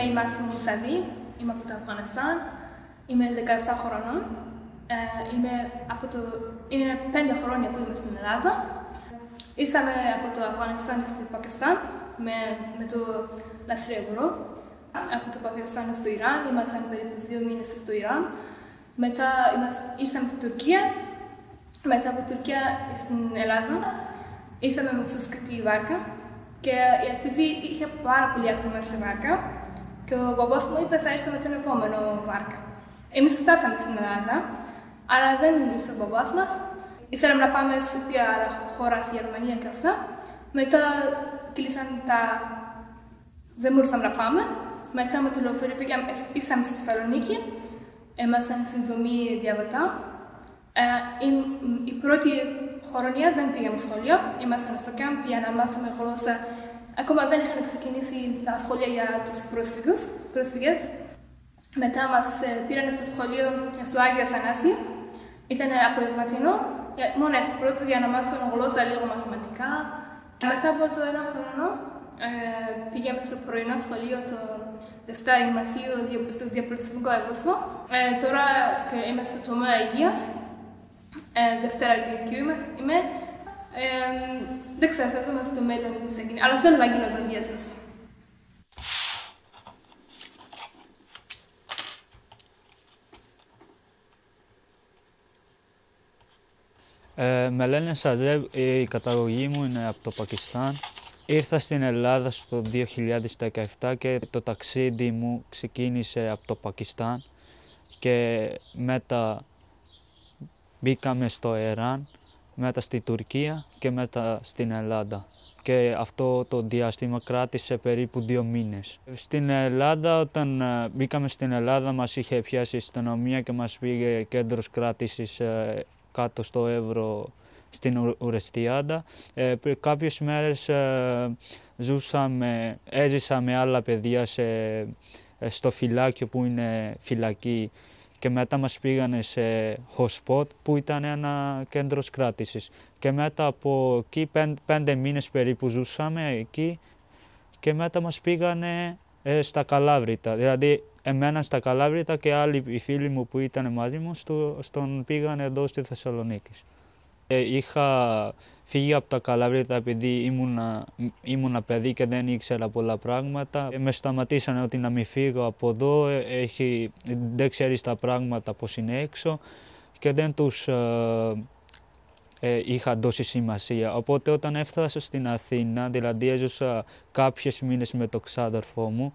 είμαι η Μάθη Μουσαδή, είμαι από το Αφγανιστάν, είμαι 17 χρονών. Ε, είμαι, από το, είναι 5 χρόνια που είμαι στην Ελλάδα. Ήρθαμε από το Αφγανιστάν στο Πακιστάν με, με το λαθρεμπορό. Από το Πακιστάν στο Ιράν, ήμασταν περίπου δύο μήνες στο Ιράν. Μετά ήρθαμε στην Τουρκία, μετά από Τουρκία στην Ελλάδα. Ήρθαμε με φουσκωτή βάρκα και επειδή είχε πάρα πολύ άτομα στη βάρκα και ο μπαμπάς μου είπε θα έρθω με την επόμενο βάρκα. Εμείς φτάσαμε στην Ελλάδα, αλλά δεν ήρθε ο μπαμπάς μας. Ήθελαμε να πάμε σε ποια άλλα χώρα, στη Γερμανία και αυτά. Μετά κλείσαν τα... Δεν μπορούσαμε να πάμε. Μετά με το λεωφορείο πήγαμε, ήρθαμε στη Θεσσαλονίκη. Ήμασταν στην δομή διαβατά. Ε, η, η πρώτη χρονιά δεν πήγαμε σχολείο. Ήμασταν στο κάμπ για να μάθουμε γλώσσα. Ακόμα δεν είχαν ξεκινήσει τα σχολεία για τους πρόσφυγες. Μετά μας ε, πήραν στο σχολείο στο Άγιο Αθανάσι. Ήταν απογευματινό, μόνο για του πρόσφυγε για να μάθουν γλώσσα, λίγο μαθηματικά. Μετά από το ένα χρόνο ε, πήγαμε στο πρωινό σχολείο το Δευτέρα Γυμνασίου στο διαπολιτισμικό έδωσμο. Ε, τώρα είμαι στο τομέα υγείας. Ε, Δευτέρα Λυκειού είμαι. είμαι. Ε, δεν ξέρω, θα δούμε στο μέλλον τι θα γίνει. Αλλά θέλω να γίνω δοντίατρος. Ε, με λένε Σαζεύ, η καταγωγή μου είναι από το Πακιστάν. Ήρθα στην Ελλάδα στο 2017 και το ταξίδι μου ξεκίνησε από το Πακιστάν και μετά μπήκαμε στο Ιράν, μετά στη Τουρκία και μετά στην Ελλάδα. Και αυτό το διάστημα κράτησε περίπου δύο μήνες. Στην Ελλάδα, όταν ε, μπήκαμε στην Ελλάδα, μας είχε πιάσει η αστυνομία και μας πήγε κέντρος κράτησης ε, κάτω στο Εύρο στην Ουρεστιάντα. Ε, κάποιες μέρες ε, ζούσαμε, έζησα με άλλα παιδιά σε, ε, στο φυλάκιο που είναι φυλακή και μετά μας πήγανε σε hotspot που ήταν ένα κέντρο κράτησης. Και μετά από εκεί πέντε, μήνες περίπου ζούσαμε εκεί και μετά μας πήγανε ε, στα Καλάβρητα. Δηλαδή εμένα στα Καλάβρητα και άλλοι οι φίλοι μου που ήταν μαζί μου στο, στον πήγαν εδώ στη Θεσσαλονίκη. Ε, είχα φύγει από τα Καλάβρητα επειδή ήμουνα, ήμουνα παιδί και δεν ήξερα πολλά πράγματα. Ε, με σταματήσανε ότι να μην φύγω από εδώ, ε, έχει, δεν ξέρεις τα πράγματα πώς είναι έξω και δεν τους ε, είχα δώσει σημασία. Οπότε όταν έφτασα στην Αθήνα, δηλαδή έζωσα κάποιες μήνες με το ξάδερφό μου,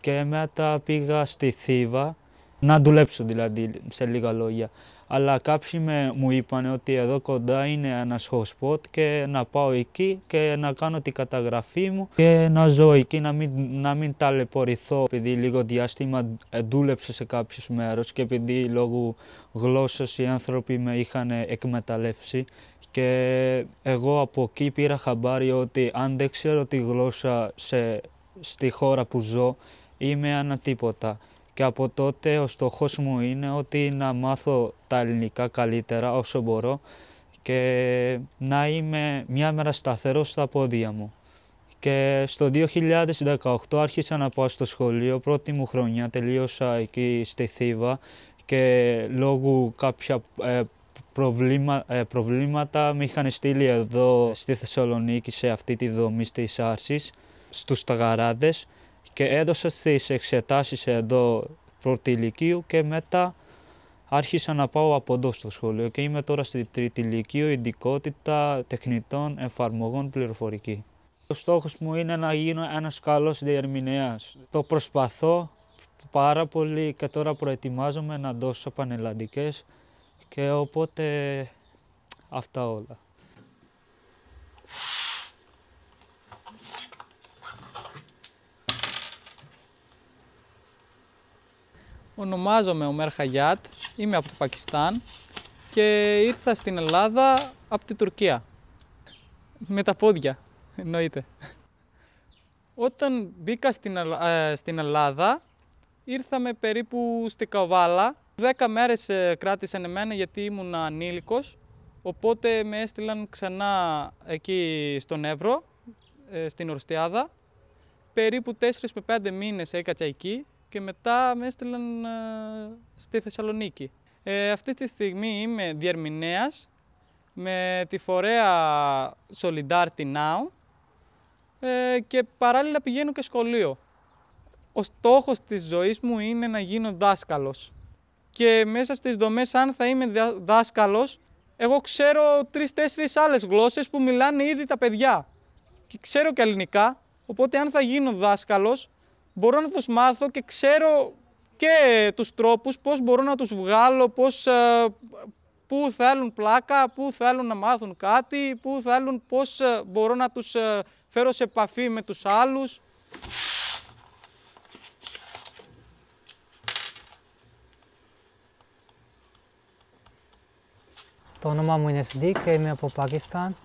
και μετά πήγα στη Θήβα να δουλέψω δηλαδή σε λίγα λόγια. Αλλά κάποιοι με, μου είπαν ότι εδώ κοντά είναι ένας hotspot και να πάω εκεί και να κάνω την καταγραφή μου και να ζω εκεί, να μην, να μην ταλαιπωρηθώ επειδή λίγο διάστημα δούλεψα σε κάποιους μέρους και επειδή λόγω γλώσσας οι άνθρωποι με είχαν εκμεταλλεύσει και εγώ από εκεί πήρα χαμπάρι ότι αν δεν ξέρω τη γλώσσα σε, στη χώρα που ζω είμαι ένα τίποτα. Και από τότε ο στόχος μου είναι ότι να μάθω τα ελληνικά καλύτερα όσο μπορώ και να είμαι μια μέρα σταθερός στα πόδια μου. Και στο 2018 άρχισα να πάω στο σχολείο, πρώτη μου χρονιά τελείωσα εκεί στη Θήβα και λόγω κάποια ε, προβλήμα, ε, προβλήματα με είχαν στείλει εδώ στη Θεσσαλονίκη σε αυτή τη δομή της Άρσης, στους Ταγαράδες και έδωσα τις εξετάσεις εδώ πρώτη ηλικίου και μετά άρχισα να πάω από εδώ στο σχολείο και είμαι τώρα στη τρίτη ηλικίου ειδικότητα τεχνητών εφαρμογών πληροφορική. Ο στόχος μου είναι να γίνω ένας καλός διερμηνέας. Το προσπαθώ πάρα πολύ και τώρα προετοιμάζομαι να δώσω πανελλαντικές και οπότε αυτά όλα. Ονομάζομαι Ομέρ Χαγιάτ, είμαι από το Πακιστάν και ήρθα στην Ελλάδα από την Τουρκία. Με τα πόδια, εννοείται. Όταν μπήκα στην, ε, στην Ελλάδα, ήρθαμε περίπου στη Καβάλα. Δέκα μέρες ε, κράτησαν εμένα γιατί ήμουν ανήλικος, οπότε με έστειλαν ξανά εκεί στον Εύρο, ε, στην Ορστιάδα. περίπου 4 με 5 μήνες έκατσα εκεί και μετά με έστειλαν ε, στη Θεσσαλονίκη. Ε, αυτή τη στιγμή είμαι διερμηνέας με τη φορέα Solidarity Now ε, και παράλληλα πηγαίνω και σχολείο. Ο στόχος της ζωής μου είναι να γίνω δάσκαλος. Και μέσα στις δομές, αν θα είμαι δάσκαλος, εγώ ξέρω τρεις-τέσσερις άλλες γλώσσες που μιλάνε ήδη τα παιδιά. Και ξέρω και ελληνικά, οπότε αν θα γίνω δάσκαλος, μπορώ να τους μάθω και ξέρω και τους τρόπους πώς μπορώ να τους βγάλω, πώς, ε, πού θέλουν πλάκα, πού θέλουν να μάθουν κάτι, πού θέλουν, πώς ε, μπορώ να τους ε, φέρω σε επαφή με τους άλλους. Το όνομά μου είναι Σντίκ και είμαι από Πακιστάν.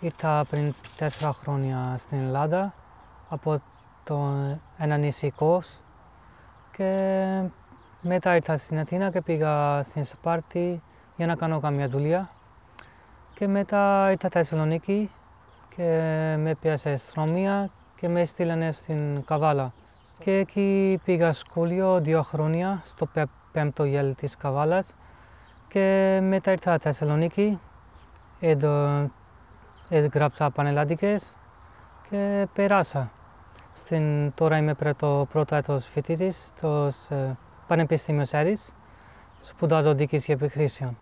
Ήρθα πριν τέσσερα χρόνια στην Ελλάδα από το ένα νησί Κος και μετά ήρθα στην Αθήνα και πήγα στην Σπάρτη για να κάνω καμία δουλειά και μετά ήρθα στη Θεσσαλονίκη και με πιάσε αστυνομία και με στείλανε στην Καβάλα. Και εκεί πήγα σχολείο δύο χρόνια στο πέμπτο γέλ της Καβάλας και μετά ήρθα στη Θεσσαλονίκη, εδώ έγραψα πανελλαδικές και περάσα. Στην, τώρα είμαι πρώτο, πρώτο έτος φοιτητής στο Πανεπιστήμιος Σέρις, σπουδάζω διοίκηση επιχρήσεων.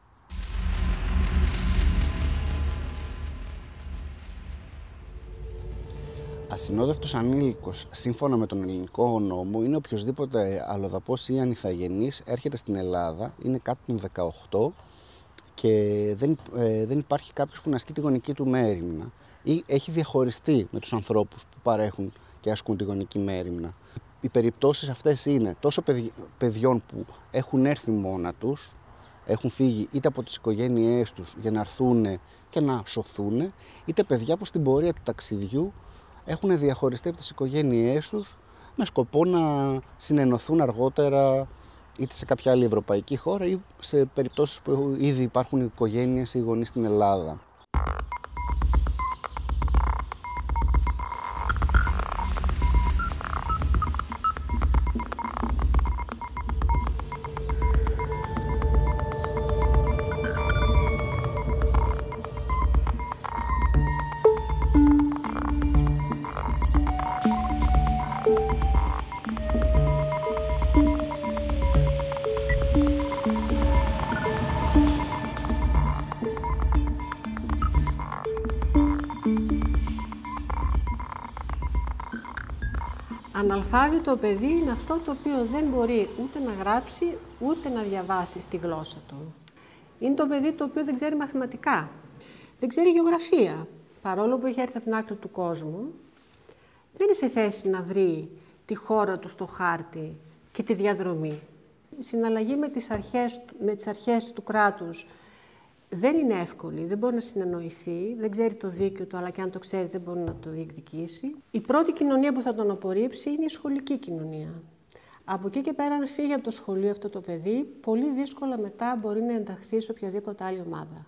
Ασυνόδευτος ανήλικος, σύμφωνα με τον ελληνικό νόμο, είναι οποιοδήποτε αλλοδαπός ή ανηθαγενής έρχεται στην Ελλάδα, είναι κάτω των 18 και δεν, ε, δεν υπάρχει κάποιος που να ασκεί τη γονική του μέρημνα ή έχει διαχωριστεί με τους ανθρώπους που παρέχουν και ασκούν τη γονική μέρημνα. Οι περιπτώσεις αυτές είναι τόσο παιδιών που έχουν έρθει μόνα τους, έχουν φύγει είτε από τις οικογένειές τους για να έρθουν και να σωθούν, είτε παιδιά που στην πορεία του ταξιδιού έχουν διαχωριστεί από τις οικογένειές τους με σκοπό να συνενωθούν αργότερα είτε σε κάποια άλλη ευρωπαϊκή χώρα ή σε περιπτώσεις που ήδη υπάρχουν οικογένειες ή γονείς στην Ελλάδα. Αναλφάβητο παιδί είναι αυτό το οποίο δεν μπορεί ούτε να γράψει ούτε να διαβάσει στη γλώσσα του. Είναι το παιδί το οποίο δεν ξέρει μαθηματικά, δεν ξέρει γεωγραφία. Παρόλο που έχει έρθει από την άκρη του κόσμου, δεν είναι σε θέση να βρει τη χώρα του στο χάρτη και τη διαδρομή. Η συναλλαγή με τις αρχές, με τις αρχές του κράτους δεν είναι εύκολη, δεν μπορεί να συνεννοηθεί, δεν ξέρει το δίκαιο του, αλλά και αν το ξέρει δεν μπορεί να το διεκδικήσει. Η πρώτη κοινωνία που θα τον απορρίψει είναι η σχολική κοινωνία. Από εκεί και πέρα, αν φύγει από το σχολείο αυτό το παιδί, πολύ δύσκολα μετά μπορεί να ενταχθεί σε οποιαδήποτε άλλη ομάδα.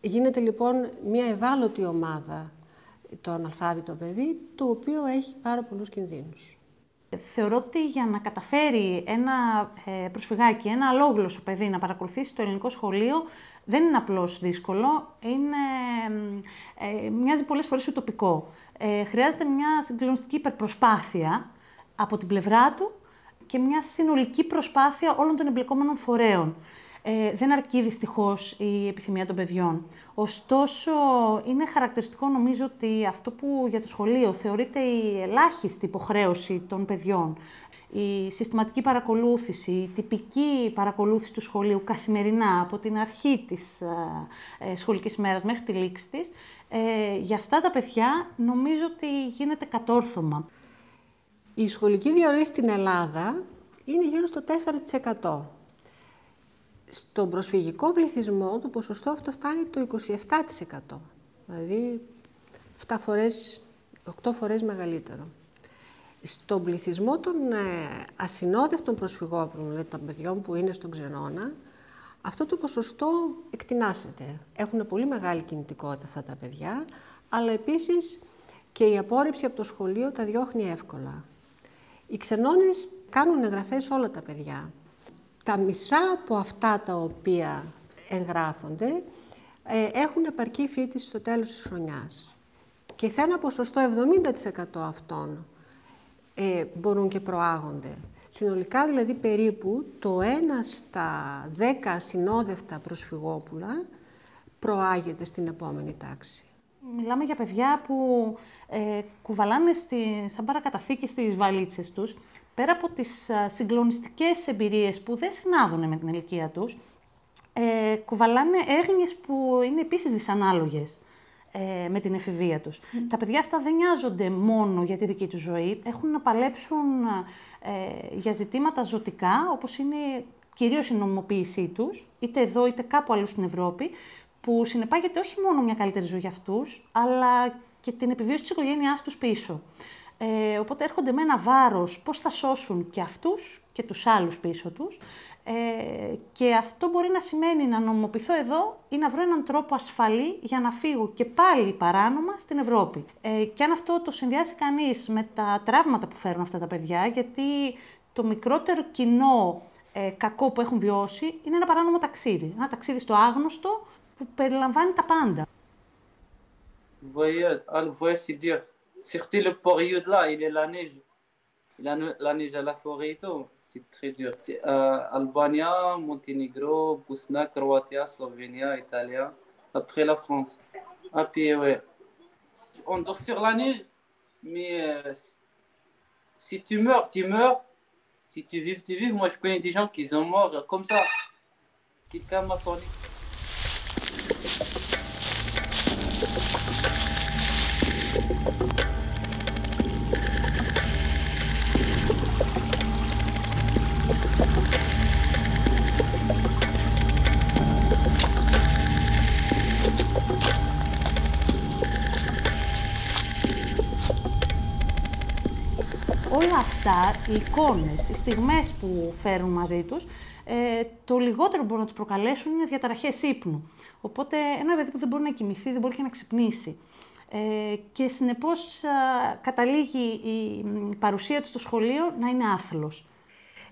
Γίνεται λοιπόν μια ευάλωτη ομάδα το αναλφάβητο παιδί, το οποίο έχει πάρα πολλούς κινδύνους. Θεωρώ ότι για να καταφέρει ένα ε, προσφυγάκι, ένα αλόγλωσσο παιδί να παρακολουθήσει το ελληνικό σχολείο δεν είναι απλώς δύσκολο, είναι, ε, μοιάζει πολλές φορές ουτοπικό. Ε, χρειάζεται μια συγκλονιστική υπερπροσπάθεια από την πλευρά του και μια συνολική προσπάθεια όλων των εμπλεκόμενων φορέων ε, δεν αρκεί δυστυχώς η επιθυμία των παιδιών. Ωστόσο, είναι χαρακτηριστικό νομίζω ότι αυτό που για το σχολείο θεωρείται η ελάχιστη υποχρέωση των παιδιών, η συστηματική παρακολούθηση, η τυπική παρακολούθηση του σχολείου καθημερινά από την αρχή της ε, ε σχολικής μέρας μέχρι τη λήξη της, ε, για αυτά τα παιδιά νομίζω ότι γίνεται κατόρθωμα. Η σχολική διαρροή στην Ελλάδα είναι γύρω στο 4%. Στον προσφυγικό πληθυσμό το ποσοστό αυτό φτάνει το 27%. Δηλαδή 7 φορές, 8 φορές μεγαλύτερο. Στον πληθυσμό των ε, ασυνόδευτων προσφυγόπλων, δηλαδή των παιδιών που είναι στον ξενώνα, αυτό το ποσοστό εκτινάσεται. Έχουν πολύ μεγάλη κινητικότητα αυτά τα παιδιά, αλλά επίσης και η απόρριψη από το σχολείο τα διώχνει εύκολα. Οι ξενώνες κάνουν εγγραφές όλα τα παιδιά. Τα μισά από αυτά τα οποία εγγράφονται ε, έχουν επαρκή φοιτηση στο τέλος της χρονιάς. Και σε ένα ποσοστό 70% αυτών ε, μπορούν και προάγονται. Συνολικά δηλαδή περίπου το 1 στα 10 συνόδευτα προσφυγόπουλα προάγεται στην επόμενη τάξη. Μιλάμε για παιδιά που ε, κουβαλάνε στη, σαν παρακαταθήκη στις βαλίτσες τους, πέρα από τις α, συγκλονιστικές εμπειρίες που δεν συνάδουν με την ηλικία τους, ε, κουβαλάνε έγνοιες που είναι επίσης δυσανάλογες ε, με την εφηβεία τους. Τα παιδιά αυτά δεν νοιάζονται μόνο για τη δική τους ζωή, έχουν να παλέψουν ε, για ζητήματα ζωτικά, όπως είναι κυρίως η νομιμοποίησή τους, είτε εδώ είτε κάπου αλλού στην Ευρώπη, που συνεπάγεται όχι μόνο μια καλύτερη ζωή για αυτούς, αλλά και την επιβίωση της οικογένειάς τους πίσω. Ε, οπότε έρχονται με ένα βάρος πώς θα σώσουν και αυτούς και τους άλλους πίσω τους ε, και αυτό μπορεί να σημαίνει να νομιμοποιηθώ εδώ ή να βρω έναν τρόπο ασφαλή για να φύγω και πάλι παράνομα στην Ευρώπη. Ε, και αν αυτό το συνδυάσει κανείς με τα τραύματα που φέρουν αυτά τα παιδιά, γιατί το μικρότερο κοινό ε, κακό που έχουν βιώσει είναι ένα παράνομο ταξίδι. Ένα ταξίδι στο άγνωστο που περιλαμβάνει τα πάντα. voyez, ah, le voyage, c'est dur. Surtout le période là, il est la neige. La, neige à la forêt et tout, c'est très dur. Euh, Albania, Monténégro, Bosnie, Croatie, Slovénie, Italie, après la France. Ah, puis ouais. On dort sur la neige, mais euh, si tu meurs, tu meurs. Si tu vives, tu vives. Moi, je connais des gens qui sont morts comme ça. Quelqu'un m'a sonné. Αυτά, οι εικόνες, οι στιγμές που φέρουν μαζί τους, ε, το λιγότερο που μπορούν να τους προκαλέσουν είναι διαταραχές ύπνου. Οπότε ένα παιδί που δεν μπορεί να κοιμηθεί, δεν μπορεί και να ξυπνήσει. Ε, και συνεπώς α, καταλήγει η παρουσία του στο σχολείο να είναι άθλος.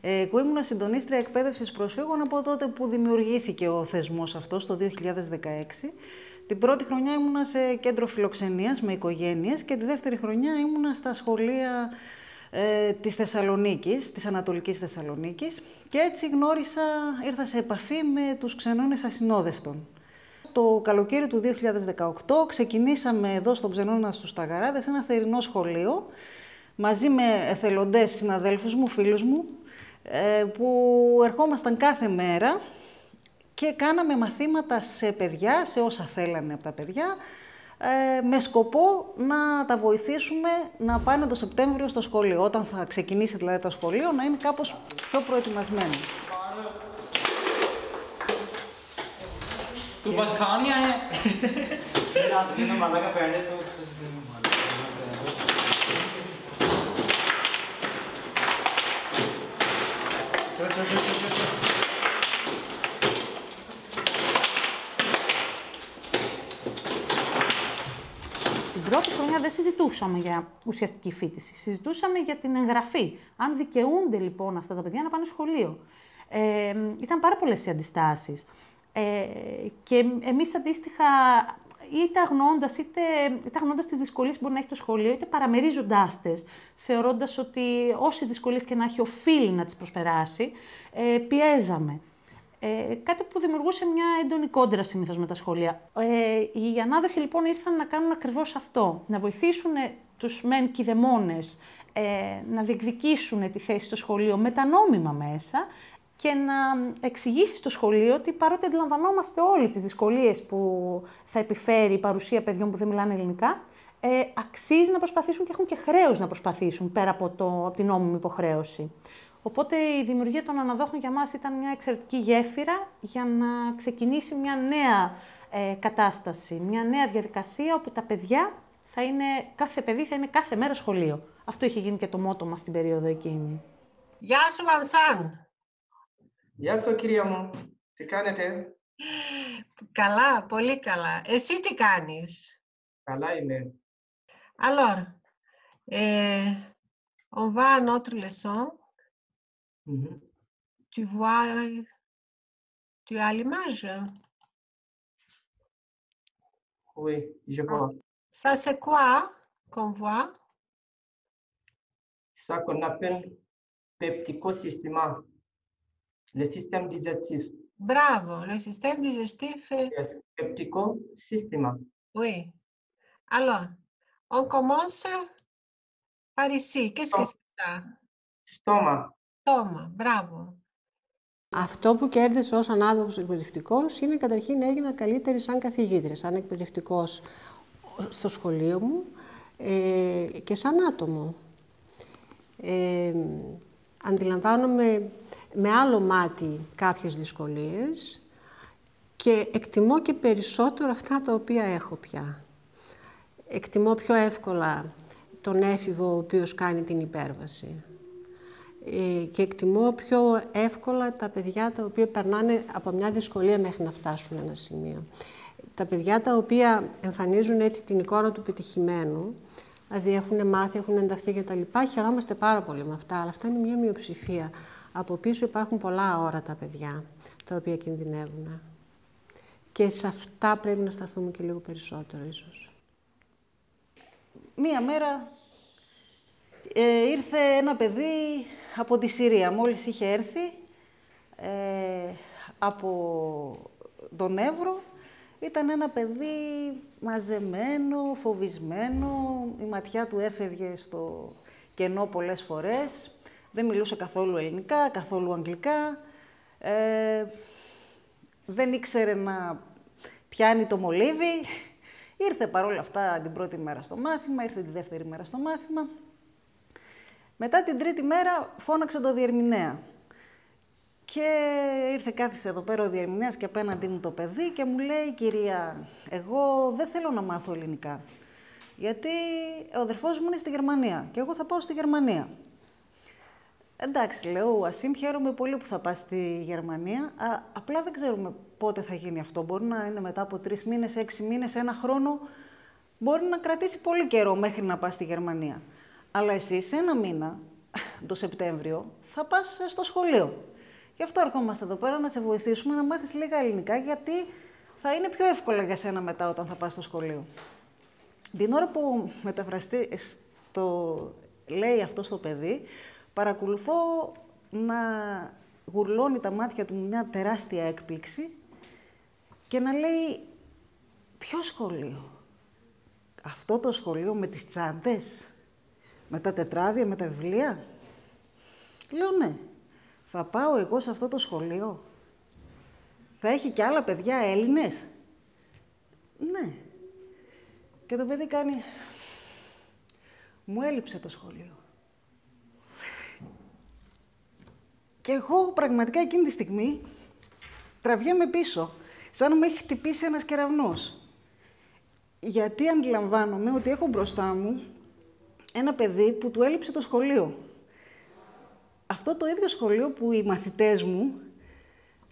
Ε, εγώ ήμουν συντονίστρια εκπαίδευσης προσφύγων από τότε που δημιουργήθηκε ο θεσμός αυτός το 2016. Την πρώτη χρονιά ήμουνα σε κέντρο φιλοξενίας με οικογένειες και τη δεύτερη χρονιά ήμουνα στα σχολεία ε, της Θεσσαλονίκης, της Ανατολικής Θεσσαλονίκης και έτσι γνώρισα, ήρθα σε επαφή με τους ξενώνες ασυνόδευτων. Το καλοκαίρι του 2018 ξεκινήσαμε εδώ στον Ξενώνα στους Σταγαράδες ένα θερινό σχολείο μαζί με εθελοντές συναδέλφους μου, φίλους μου, ε, που ερχόμασταν κάθε μέρα και κάναμε μαθήματα σε παιδιά, σε όσα θέλανε από τα παιδιά, ε, με σκοπό να τα βοηθήσουμε να πάνε το Σεπτέμβριο στο σχολείο. Όταν θα ξεκινήσει δηλαδή το σχολείο, να είναι κάπως πιο προετοιμασμένοι. तू बस खान ही आए Την Πρώτη χρονιά δεν συζητούσαμε για ουσιαστική φίτηση. Συζητούσαμε για την εγγραφή. Αν δικαιούνται λοιπόν αυτά τα παιδιά να πάνε σχολείο. Ε, ήταν πάρα πολλές οι αντιστάσεις. Ε, και εμείς αντίστοιχα, είτε αγνώντας, είτε, είτε αγνώντας τις δυσκολίες που μπορεί να έχει το σχολείο, είτε παραμερίζοντάς τες, θεωρώντας ότι όσες δυσκολίες και να έχει οφείλει να τις προσπεράσει, ε, πιέζαμε. Ε, κάτι που δημιουργούσε μια έντονη κόντρα συνήθως με τα σχολεία. Ε, οι ανάδοχοι λοιπόν ήρθαν να κάνουν ακριβώς αυτό. Να βοηθήσουν τους μεν κηδεμόνε ε, να διεκδικήσουν τη θέση στο σχολείο με τα νόμιμα μέσα και να εξηγήσει στο σχολείο ότι παρότι αντιλαμβανόμαστε όλοι τις δυσκολίες που θα επιφέρει η παρουσία παιδιών που δεν μιλάνε ελληνικά, ε, αξίζει να προσπαθήσουν και έχουν και χρέος να προσπαθήσουν πέρα από, το, από την νόμιμη υποχρέωση. Οπότε η δημιουργία των αναδόχων για μας ήταν μια εξαιρετική γέφυρα για να ξεκινήσει μια νέα ε, κατάσταση, μια νέα διαδικασία όπου τα παιδιά θα είναι, κάθε παιδί θα είναι κάθε μέρα σχολείο. Αυτό είχε γίνει και το μότο μας στην περίοδο εκείνη. Γεια σου Βανσάν! Γεια σου κυρία μου. Τι κάνετε; Καλά, πολύ καλά. Εσύ τι κάνεις; Καλά είμαι. Alors, euh, on va à notre leçon. Tu vois, tu as l'image. Oui, je vois. Ça, c'est quoi qu'on voit? Ça qu'on appelle. Le système digestif. Bravo, le système digestif. est- Yes. Oui. Alors, on commence par ici. Qu'est-ce que c'est ça? Stoma. Στόμα. Μπράβο. Αυτό που κέρδισε ως ανάδοχος εκπαιδευτικός είναι καταρχήν έγινα καλύτερη σαν καθηγήτρια, σαν εκπαιδευτικός στο σχολείο μου ε, και σαν άτομο. Ε, αντιλαμβάνομαι με άλλο μάτι κάποιες δυσκολίες και εκτιμώ και περισσότερο αυτά τα οποία έχω πια. Εκτιμώ πιο εύκολα τον έφηβο ο οποίος κάνει την υπέρβαση. Ε, και εκτιμώ πιο εύκολα τα παιδιά τα οποία περνάνε από μια δυσκολία μέχρι να φτάσουν ένα σημείο. Τα παιδιά τα οποία εμφανίζουν έτσι την εικόνα του πετυχημένου, δηλαδή έχουν μάθει, έχουν ενταχθεί κτλ. Χαιρόμαστε πάρα πολύ με αυτά, αλλά αυτά είναι μια μειοψηφία. Από πίσω υπάρχουν πολλά όρατα παιδιά τα οποία κινδυνεύουν. Και σε αυτά πρέπει να σταθούμε και λίγο περισσότερο ίσως. Μία μέρα ε, ήρθε ένα παιδί από τη Συρία. Μόλις είχε έρθει ε, από τον Εύρο, ήταν ένα παιδί μαζεμένο, φοβισμένο, η ματιά του έφευγε στο κενό πολλές φορές, δεν μιλούσε καθόλου ελληνικά, καθόλου αγγλικά, ε, δεν ήξερε να πιάνει το μολύβι. Ήρθε παρόλα αυτά την πρώτη μέρα στο μάθημα, ήρθε τη δεύτερη μέρα στο μάθημα. Μετά την τρίτη μέρα φώναξε το διερμηνέα. Και ήρθε κάθισε εδώ πέρα ο διερμηνέας και απέναντί μου το παιδί και μου λέει «Κυρία, εγώ δεν θέλω να μάθω ελληνικά, γιατί ο αδερφός μου είναι στη Γερμανία και εγώ θα πάω στη Γερμανία». Εντάξει, λέω, Ασίμ, χαίρομαι πολύ που θα πας στη Γερμανία. Α, απλά δεν ξέρουμε πότε θα γίνει αυτό. Μπορεί να είναι μετά από τρεις μήνες, έξι μήνες, ένα χρόνο. Μπορεί να κρατήσει πολύ καιρό μέχρι να πας στη Γερμανία. Αλλά εσύ σε ένα μήνα, το Σεπτέμβριο, θα πας στο σχολείο. Γι' αυτό ερχόμαστε εδώ πέρα να σε βοηθήσουμε να μάθεις λίγα ελληνικά, γιατί θα είναι πιο εύκολα για σένα μετά όταν θα πας στο σχολείο. Την ώρα που μεταφραστεί, το λέει αυτό στο παιδί, παρακολουθώ να γουρλώνει τα μάτια του μια τεράστια έκπληξη και να λέει «Ποιο σχολείο» αυτό το σχολείο με τις τσάντες, με τα τετράδια, με τα βιβλία. Λέω ναι, θα πάω εγώ σε αυτό το σχολείο. Θα έχει και άλλα παιδιά Έλληνες; Ναι. Και το παιδί κάνει... Μου έλειψε το σχολείο. Και εγώ πραγματικά εκείνη τη στιγμή τραβιέμαι πίσω, σαν να με έχει χτυπήσει ένας κεραυνός. Γιατί αντιλαμβάνομαι ότι έχω μπροστά μου ένα παιδί που του έλειψε το σχολείο. Αυτό το ίδιο σχολείο που οι μαθητές μου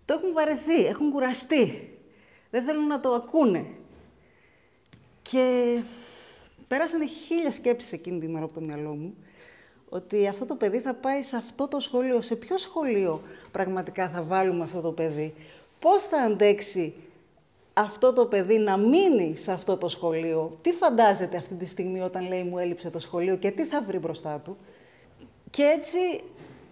το έχουν βαρεθεί, έχουν κουραστεί. Δεν θέλουν να το ακούνε. Και πέρασαν χίλια σκέψεις εκείνη την ώρα από το μυαλό μου ότι αυτό το παιδί θα πάει σε αυτό το σχολείο. Σε ποιο σχολείο πραγματικά θα βάλουμε αυτό το παιδί; Πώς θα αντέξει αυτό το παιδί να μείνει σε αυτό το σχολείο. Τι φαντάζεται αυτή τη στιγμή όταν λέει μου έλειψε το σχολείο και τι θα βρει μπροστά του. Και έτσι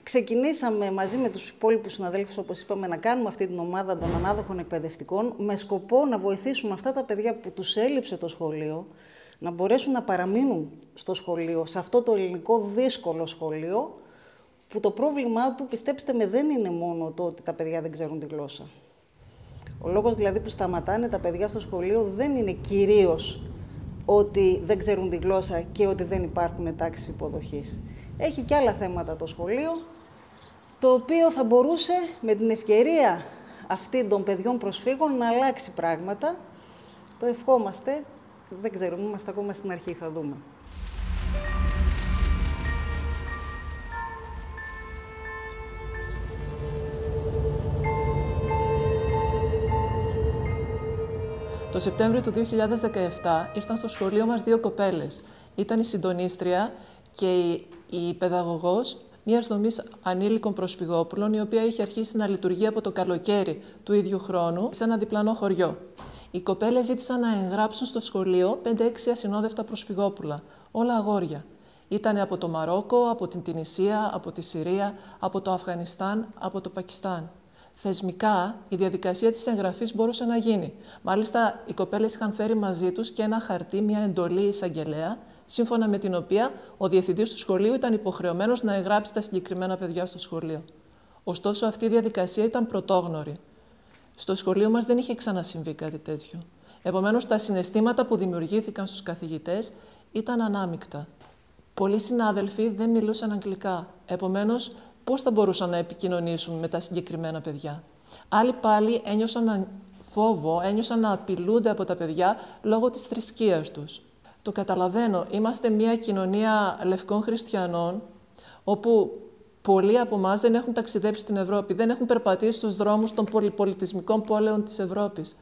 ξεκινήσαμε μαζί με τους υπόλοιπους συναδέλφους, όπως είπαμε, να κάνουμε αυτή την ομάδα των ανάδοχων εκπαιδευτικών με σκοπό να βοηθήσουμε αυτά τα παιδιά που τους έλειψε το σχολείο να μπορέσουν να παραμείνουν στο σχολείο, σε αυτό το ελληνικό δύσκολο σχολείο, που το πρόβλημά του, πιστέψτε με, δεν είναι μόνο το ότι τα παιδιά δεν ξέρουν τη γλώσσα. Ο λόγος δηλαδή που σταματάνε τα παιδιά στο σχολείο δεν είναι κυρίως ότι δεν ξέρουν τη γλώσσα και ότι δεν υπάρχουν τάξεις υποδοχής. Έχει και άλλα θέματα το σχολείο, το οποίο θα μπορούσε με την ευκαιρία αυτή των παιδιών προσφύγων να αλλάξει πράγματα. Το ευχόμαστε. Δεν ξέρουμε, είμαστε ακόμα στην αρχή, θα δούμε. Το Σεπτέμβριο του 2017 ήρθαν στο σχολείο μας δύο κοπέλες, ήταν η συντονίστρια και η, η παιδαγωγός μιας δομής ανήλικων προσφυγόπουλων, η οποία είχε αρχίσει να λειτουργεί από το καλοκαίρι του ίδιου χρόνου σε ένα διπλανό χωριό. Οι κοπέλες ζήτησαν να εγγράψουν στο σχολείο 5-6 ασυνόδευτα προσφυγόπουλα, όλα αγόρια. Ήταν από το Μαρόκο, από την Τινησία, από τη Συρία, από το Αφγανιστάν, από το Πακιστάν. Θεσμικά, η διαδικασία της εγγραφής μπορούσε να γίνει. Μάλιστα, οι κοπέλες είχαν φέρει μαζί τους και ένα χαρτί, μια εντολή εισαγγελέα, σύμφωνα με την οποία ο διευθυντής του σχολείου ήταν υποχρεωμένος να εγγράψει τα συγκεκριμένα παιδιά στο σχολείο. Ωστόσο, αυτή η διαδικασία ήταν πρωτόγνωρη. Στο σχολείο μας δεν είχε ξανασυμβεί κάτι τέτοιο. Επομένως, τα συναισθήματα που δημιουργήθηκαν στους καθηγητές ήταν ανάμεικτα. Πολλοί συνάδελφοι δεν μιλούσαν αγγλικά. Επομένως, πώς θα μπορούσαν να επικοινωνήσουν με τα συγκεκριμένα παιδιά. Άλλοι πάλι ένιωσαν φόβο, ένιωσαν να απειλούνται από τα παιδιά λόγω της θρησκείας τους. Το καταλαβαίνω. Είμαστε μια κοινωνία λευκών χριστιανών, όπου πολλοί από εμάς δεν έχουν ταξιδέψει στην Ευρώπη, δεν έχουν περπατήσει στους δρόμους των πολυπολιτισμικών πόλεων της Ευρώπης.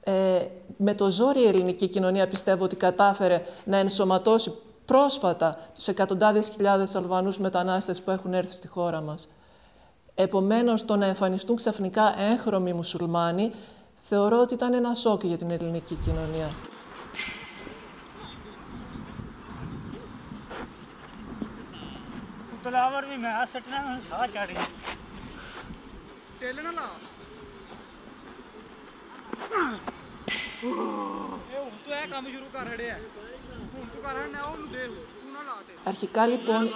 Ε, με το ζόρι η ελληνική κοινωνία πιστεύω ότι κατάφερε να ενσωματώσει πρόσφατα τους εκατοντάδες χιλιάδες Αλβανούς μετανάστες που έχουν έρθει στη χώρα μας. Επομένως, το να εμφανιστούν ξαφνικά έγχρωμοι μουσουλμάνοι θεωρώ ότι ήταν ένα σοκ για την ελληνική κοινωνία. Αρχικά λοιπόν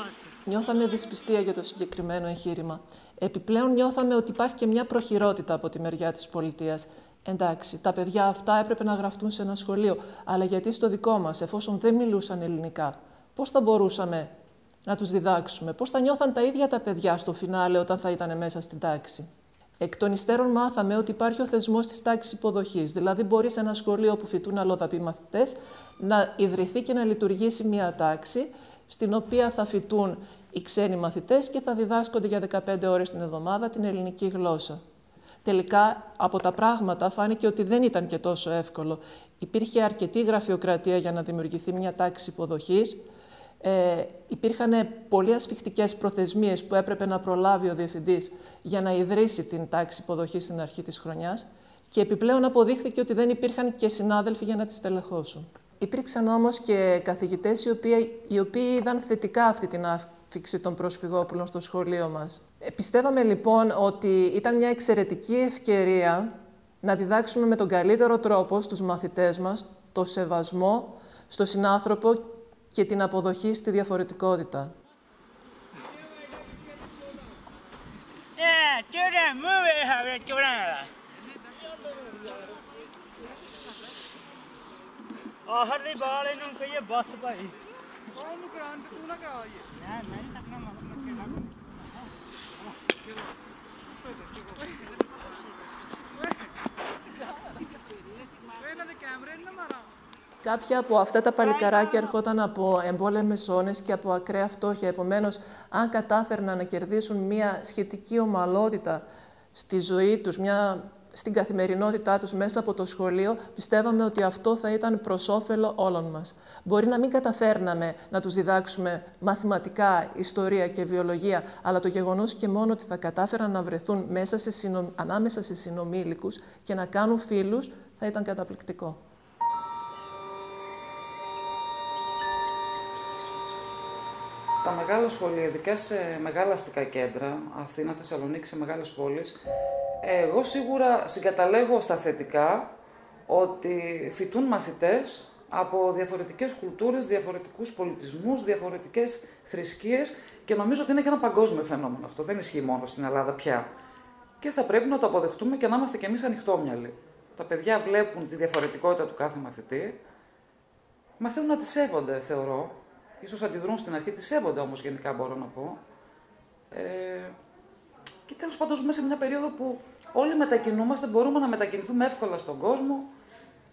νιώθαμε δυσπιστία για το συγκεκριμένο εγχείρημα. Επιπλέον νιώθαμε ότι υπάρχει και μια προχειρότητα από τη μεριά της πολιτείας. Εντάξει, τα παιδιά αυτά έπρεπε να γραφτούν σε ένα σχολείο, αλλά γιατί στο δικό μας, εφόσον δεν μιλούσαν ελληνικά, πώς θα μπορούσαμε να τους διδάξουμε, πώς θα νιώθαν τα ίδια τα παιδιά στο φινάλε όταν θα ήταν μέσα στην τάξη; Εκ των υστέρων μάθαμε ότι υπάρχει ο θεσμός της τάξης υποδοχής. Δηλαδή, μπορεί σε ένα σχολείο που φοιτούν αλλοδαποί μαθητές να ιδρυθεί και να λειτουργήσει μια τάξη, στην οποία θα φοιτούν οι ξένοι μαθητές και θα διδάσκονται για 15 ώρες την εβδομάδα την ελληνική γλώσσα. Τελικά, από τα πράγματα φάνηκε ότι δεν ήταν και τόσο εύκολο. Υπήρχε αρκετή γραφειοκρατία για να δημιουργηθεί μια τάξη υποδοχής, ε, υπήρχαν πολύ ασφιχτικές προθεσμίες που έπρεπε να προλάβει ο Διευθυντής για να ιδρύσει την τάξη υποδοχής στην αρχή της χρονιάς και επιπλέον αποδείχθηκε ότι δεν υπήρχαν και συνάδελφοι για να τις τελεχώσουν. Υπήρξαν όμως και καθηγητές οι οποίοι, οι οποίοι είδαν θετικά αυτή την άφηξη των προσφυγόπουλων στο σχολείο μας. Ε, πιστεύαμε λοιπόν ότι ήταν μια εξαιρετική ευκαιρία να διδάξουμε με τον καλύτερο τρόπο στους μαθητές μας το σεβασμό στο συνάνθρωπο και την αποδοχή στη διαφορετικότητα. ਆਖਰ ਦੀ ਬਾਲ ਇਹਨੂੰ ਕਹੀਏ ਬੱਸ ਭਾਈ ਉਹਨੂੰ ਕਰਾਂ ਤੇ ਤੂੰ ਨਾ ਕਰਾ ਇਹ ਮੈਂ ਨਹੀਂ ਤੱਕਣਾ ਮਨ ਮੱਕੇ ਨਾ ਇਹਨਾਂ ਦੇ ਕੈਮਰੇ ਨਾ ਮਾਰਾਂ Κάποια από αυτά τα παλικαράκια ερχόταν από εμπόλεμες ζώνες και από ακραία φτώχεια. Επομένως, αν κατάφερναν να κερδίσουν μια σχετική ομαλότητα στη ζωή τους, μια στην καθημερινότητά τους μέσα από το σχολείο, πιστεύαμε ότι αυτό θα ήταν προς όφελο όλων μας. Μπορεί να μην καταφέρναμε να τους διδάξουμε μαθηματικά, ιστορία και βιολογία, αλλά το γεγονός και μόνο ότι θα κατάφεραν να βρεθούν μέσα σε ανάμεσα σε συνομήλικους και να κάνουν φίλους, θα ήταν καταπληκτικό. Τα μεγάλα σχολεία, ειδικά σε μεγάλα αστικά κέντρα, Αθήνα, Θεσσαλονίκη, σε μεγάλες πόλεις, εγώ σίγουρα συγκαταλέγω στα θετικά ότι φοιτούν μαθητές από διαφορετικές κουλτούρες, διαφορετικούς πολιτισμούς, διαφορετικές θρησκείες και νομίζω ότι είναι και ένα παγκόσμιο φαινόμενο αυτό. Δεν ισχύει μόνο στην Ελλάδα πια. Και θα πρέπει να το αποδεχτούμε και να είμαστε κι εμείς ανοιχτόμυαλοι. Τα παιδιά βλέπουν τη διαφορετικότητα του κάθε μαθητή, μαθαίνουν να τη σέβονται, θεωρώ, ίσως αντιδρούν στην αρχή, τη σέβονται όμως γενικά μπορώ να πω. Ε, και τέλος πάντων ζούμε σε μια περίοδο που όλοι μετακινούμαστε, μπορούμε να μετακινηθούμε εύκολα στον κόσμο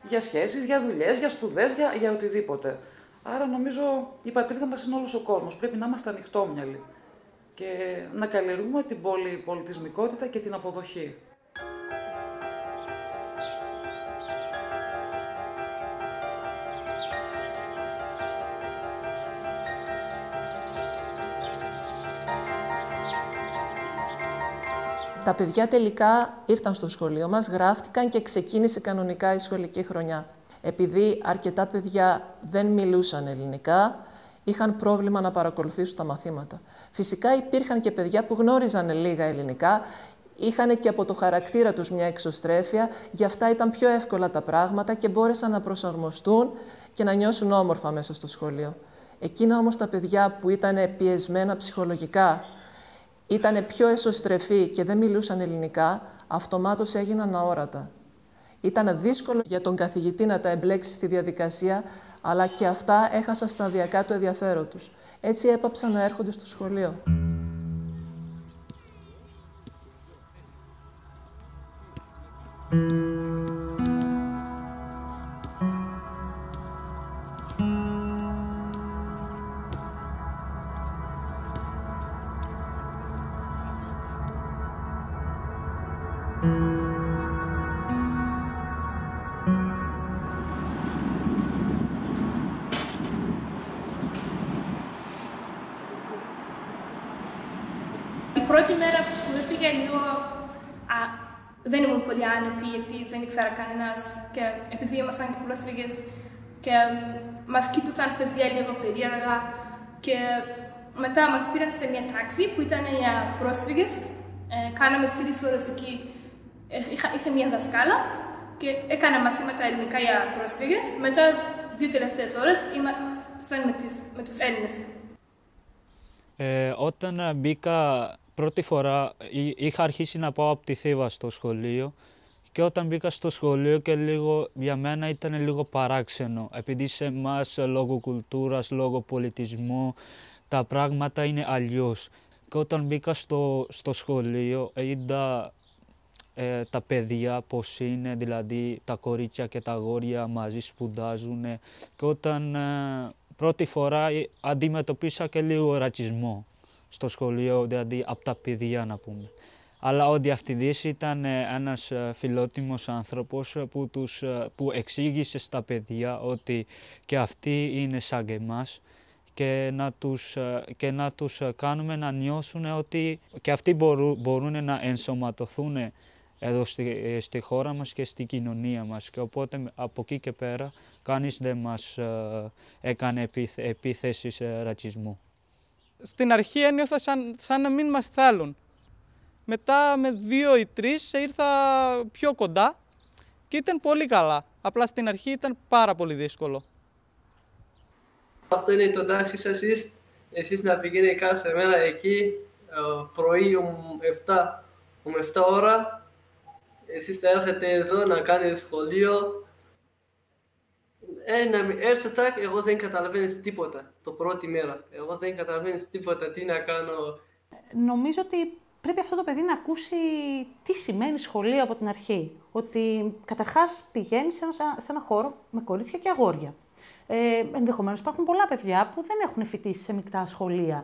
για σχέσεις, για δουλειές, για σπουδές, για, για οτιδήποτε. Άρα νομίζω η πατρίδα μας είναι όλος ο κόσμος. Πρέπει να είμαστε ανοιχτόμυαλοι και να καλλιεργούμε την πολυπολιτισμικότητα και την αποδοχή. Τα παιδιά τελικά ήρθαν στο σχολείο μας, γράφτηκαν και ξεκίνησε κανονικά η σχολική χρονιά. Επειδή αρκετά παιδιά δεν μιλούσαν ελληνικά, είχαν πρόβλημα να παρακολουθήσουν τα μαθήματα. Φυσικά υπήρχαν και παιδιά που γνώριζαν λίγα ελληνικά, είχαν και από το χαρακτήρα τους μια εξωστρέφεια, γι' αυτά ήταν πιο εύκολα τα πράγματα και μπόρεσαν να προσαρμοστούν και να νιώσουν όμορφα μέσα στο σχολείο. Εκείνα όμως τα παιδιά που ήταν πιεσμένα ψυχολογικά, ήταν πιο εσωστρεφή και δεν μιλούσαν ελληνικά, αυτομάτως έγιναν αόρατα. Ήταν δύσκολο για τον καθηγητή να τα εμπλέξει στη διαδικασία, αλλά και αυτά έχασαν σταδιακά το ενδιαφέρον τους. Έτσι έπαψαν να έρχονται στο σχολείο. Η δεν ήμουν πολύ άνετη γιατί δεν ήξερα κανένα και επειδή ήμασταν και πρόσφυγε και μα κοίτουσαν παιδιά λίγο περίεργα και μετά μα πήραν σε μια τάξη που ήταν για πρόσφυγε. Ε, κάναμε τρει ώρε εκεί. Ε, είχα, είχα μια δασκάλα και έκανα μαθήματα ελληνικά για πρόσφυγε. Μετά, δύο τελευταίε ώρε ήμασταν με, τις, με του Έλληνε. Ε, όταν μπήκα πρώτη φορά, είχα αρχίσει να πάω από τη Θήβα στο σχολείο και όταν μπήκα στο σχολείο και λίγο, για μένα ήταν λίγο παράξενο, επειδή σε εμάς λόγω κουλτούρας, λόγω πολιτισμού, τα πράγματα είναι αλλιώς. Και όταν μπήκα στο, στο σχολείο, είδα ε, τα παιδιά πώς είναι, δηλαδή τα κορίτσια και τα αγόρια μαζί σπουδάζουν και όταν ε, πρώτη φορά αντιμετωπίσα και λίγο ρατσισμό στο σχολείο, δηλαδή από τα παιδιά να πούμε. Αλλά ο διευθυντής ήταν ένας φιλότιμος άνθρωπος που, τους, που εξήγησε στα παιδιά ότι και αυτοί είναι σαν και εμάς και να τους, και να τους κάνουμε να νιώσουν ότι και αυτοί μπορούν, μπορούν να ενσωματωθούν εδώ στη, στη χώρα μας και στη κοινωνία μας. Και οπότε από εκεί και πέρα κανείς δεν μας έκανε επίθεσης σε ρατσισμό στην αρχή ένιωθα σαν, σαν να μην μας θέλουν. Μετά με δύο ή τρεις ήρθα πιο κοντά και ήταν πολύ καλά. Απλά στην αρχή ήταν πάρα πολύ δύσκολο. Αυτό είναι το τάξη σας εσείς. Εσείς να πηγαίνετε κάθε μέρα εκεί, πρωί om 7, om 7 ώρα. Εσείς θα έρχεται εδώ να κάνετε σχολείο ένα έρθει τάκ, εγώ δεν καταλαβαίνεις τίποτα το πρώτη μέρα. Εγώ δεν καταλαβαίνεις τίποτα τι να κάνω. Νομίζω ότι πρέπει αυτό το παιδί να ακούσει τι σημαίνει σχολείο από την αρχή. Ότι καταρχάς πηγαίνεις σε ένα, σε ένα χώρο με κορίτσια και αγόρια. Ε, Ενδεχομένως υπάρχουν πολλά παιδιά που δεν έχουν φοιτήσει σε μεικτά σχολεία.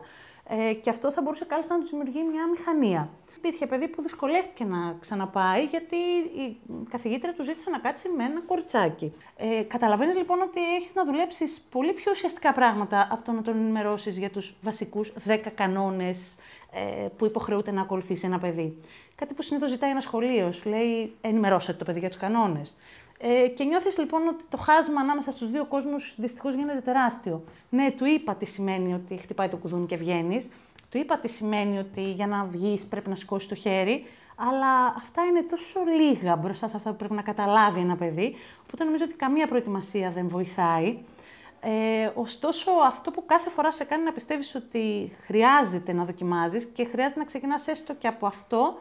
Ε, και αυτό θα μπορούσε κάλλιστα να τους δημιουργεί μια μηχανία. Υπήρχε παιδί που δυσκολεύτηκε να ξαναπάει, γιατί η καθηγήτρια του ζήτησε να κάτσει με ένα κοριτσάκι. Ε, Καταλαβαίνεις λοιπόν ότι έχεις να δουλέψεις πολύ πιο ουσιαστικά πράγματα από το να τον ενημερώσεις για τους βασικούς 10 κανόνες ε, που υποχρεούται να ακολουθήσει ένα παιδί. Κάτι που συνήθως ζητάει ένα σχολείο. Σου λέει ενημερώστε το παιδί για τους κανόνες. Ε, και νιώθεις λοιπόν ότι το χάσμα ανάμεσα στους δύο κόσμους δυστυχώς γίνεται τεράστιο. Ναι, του είπα τι σημαίνει ότι χτυπάει το κουδούνι και βγαίνεις. Του είπα τι σημαίνει ότι για να βγεις πρέπει να σηκώσεις το χέρι. Αλλά αυτά είναι τόσο λίγα μπροστά σε αυτά που πρέπει να καταλάβει ένα παιδί. Οπότε νομίζω ότι καμία προετοιμασία δεν βοηθάει. Ε, ωστόσο, αυτό που κάθε φορά σε κάνει να πιστεύεις ότι χρειάζεται να δοκιμάζεις και χρειάζεται να ξεκινάς έστω και από αυτό,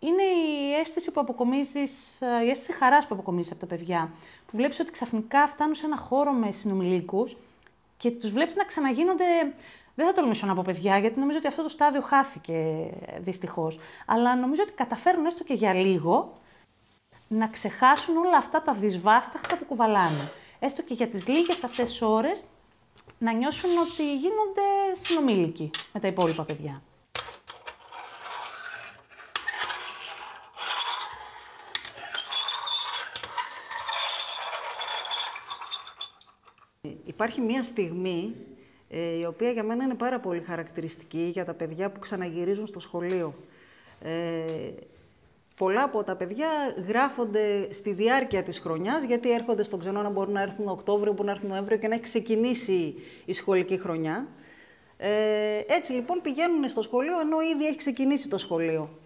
είναι η αίσθηση που αποκομίζεις, ε, η αίσθηση χαράς που αποκομίζεις από τα παιδιά. Που βλέπεις ότι ξαφνικά φτάνουν σε ένα χώρο με συνομιλίκους και τους βλέπεις να ξαναγίνονται, δεν θα τολμήσω να πω παιδιά, γιατί νομίζω ότι αυτό το στάδιο χάθηκε δυστυχώς, αλλά νομίζω ότι καταφέρουν έστω και για λίγο να ξεχάσουν όλα αυτά τα δυσβάσταχτα που κουβαλάνε. Έστω και για τις λίγες αυτές ώρες να νιώσουν ότι γίνονται συνομήλικοι με τα υπόλοιπα παιδιά. Υπάρχει μία στιγμή ε, η οποία για μένα είναι πάρα πολύ χαρακτηριστική για τα παιδιά που ξαναγυρίζουν στο σχολείο. Ε, πολλά από τα παιδιά γράφονται στη διάρκεια της χρονιάς, γιατί έρχονται στον ξενώνα, μπορεί να έρθουν Οκτώβριο, μπορεί να έρθουν Νοέμβριο και να έχει ξεκινήσει η σχολική χρονιά. Ε, έτσι λοιπόν πηγαίνουν στο σχολείο, ενώ ήδη έχει ξεκινήσει το σχολείο.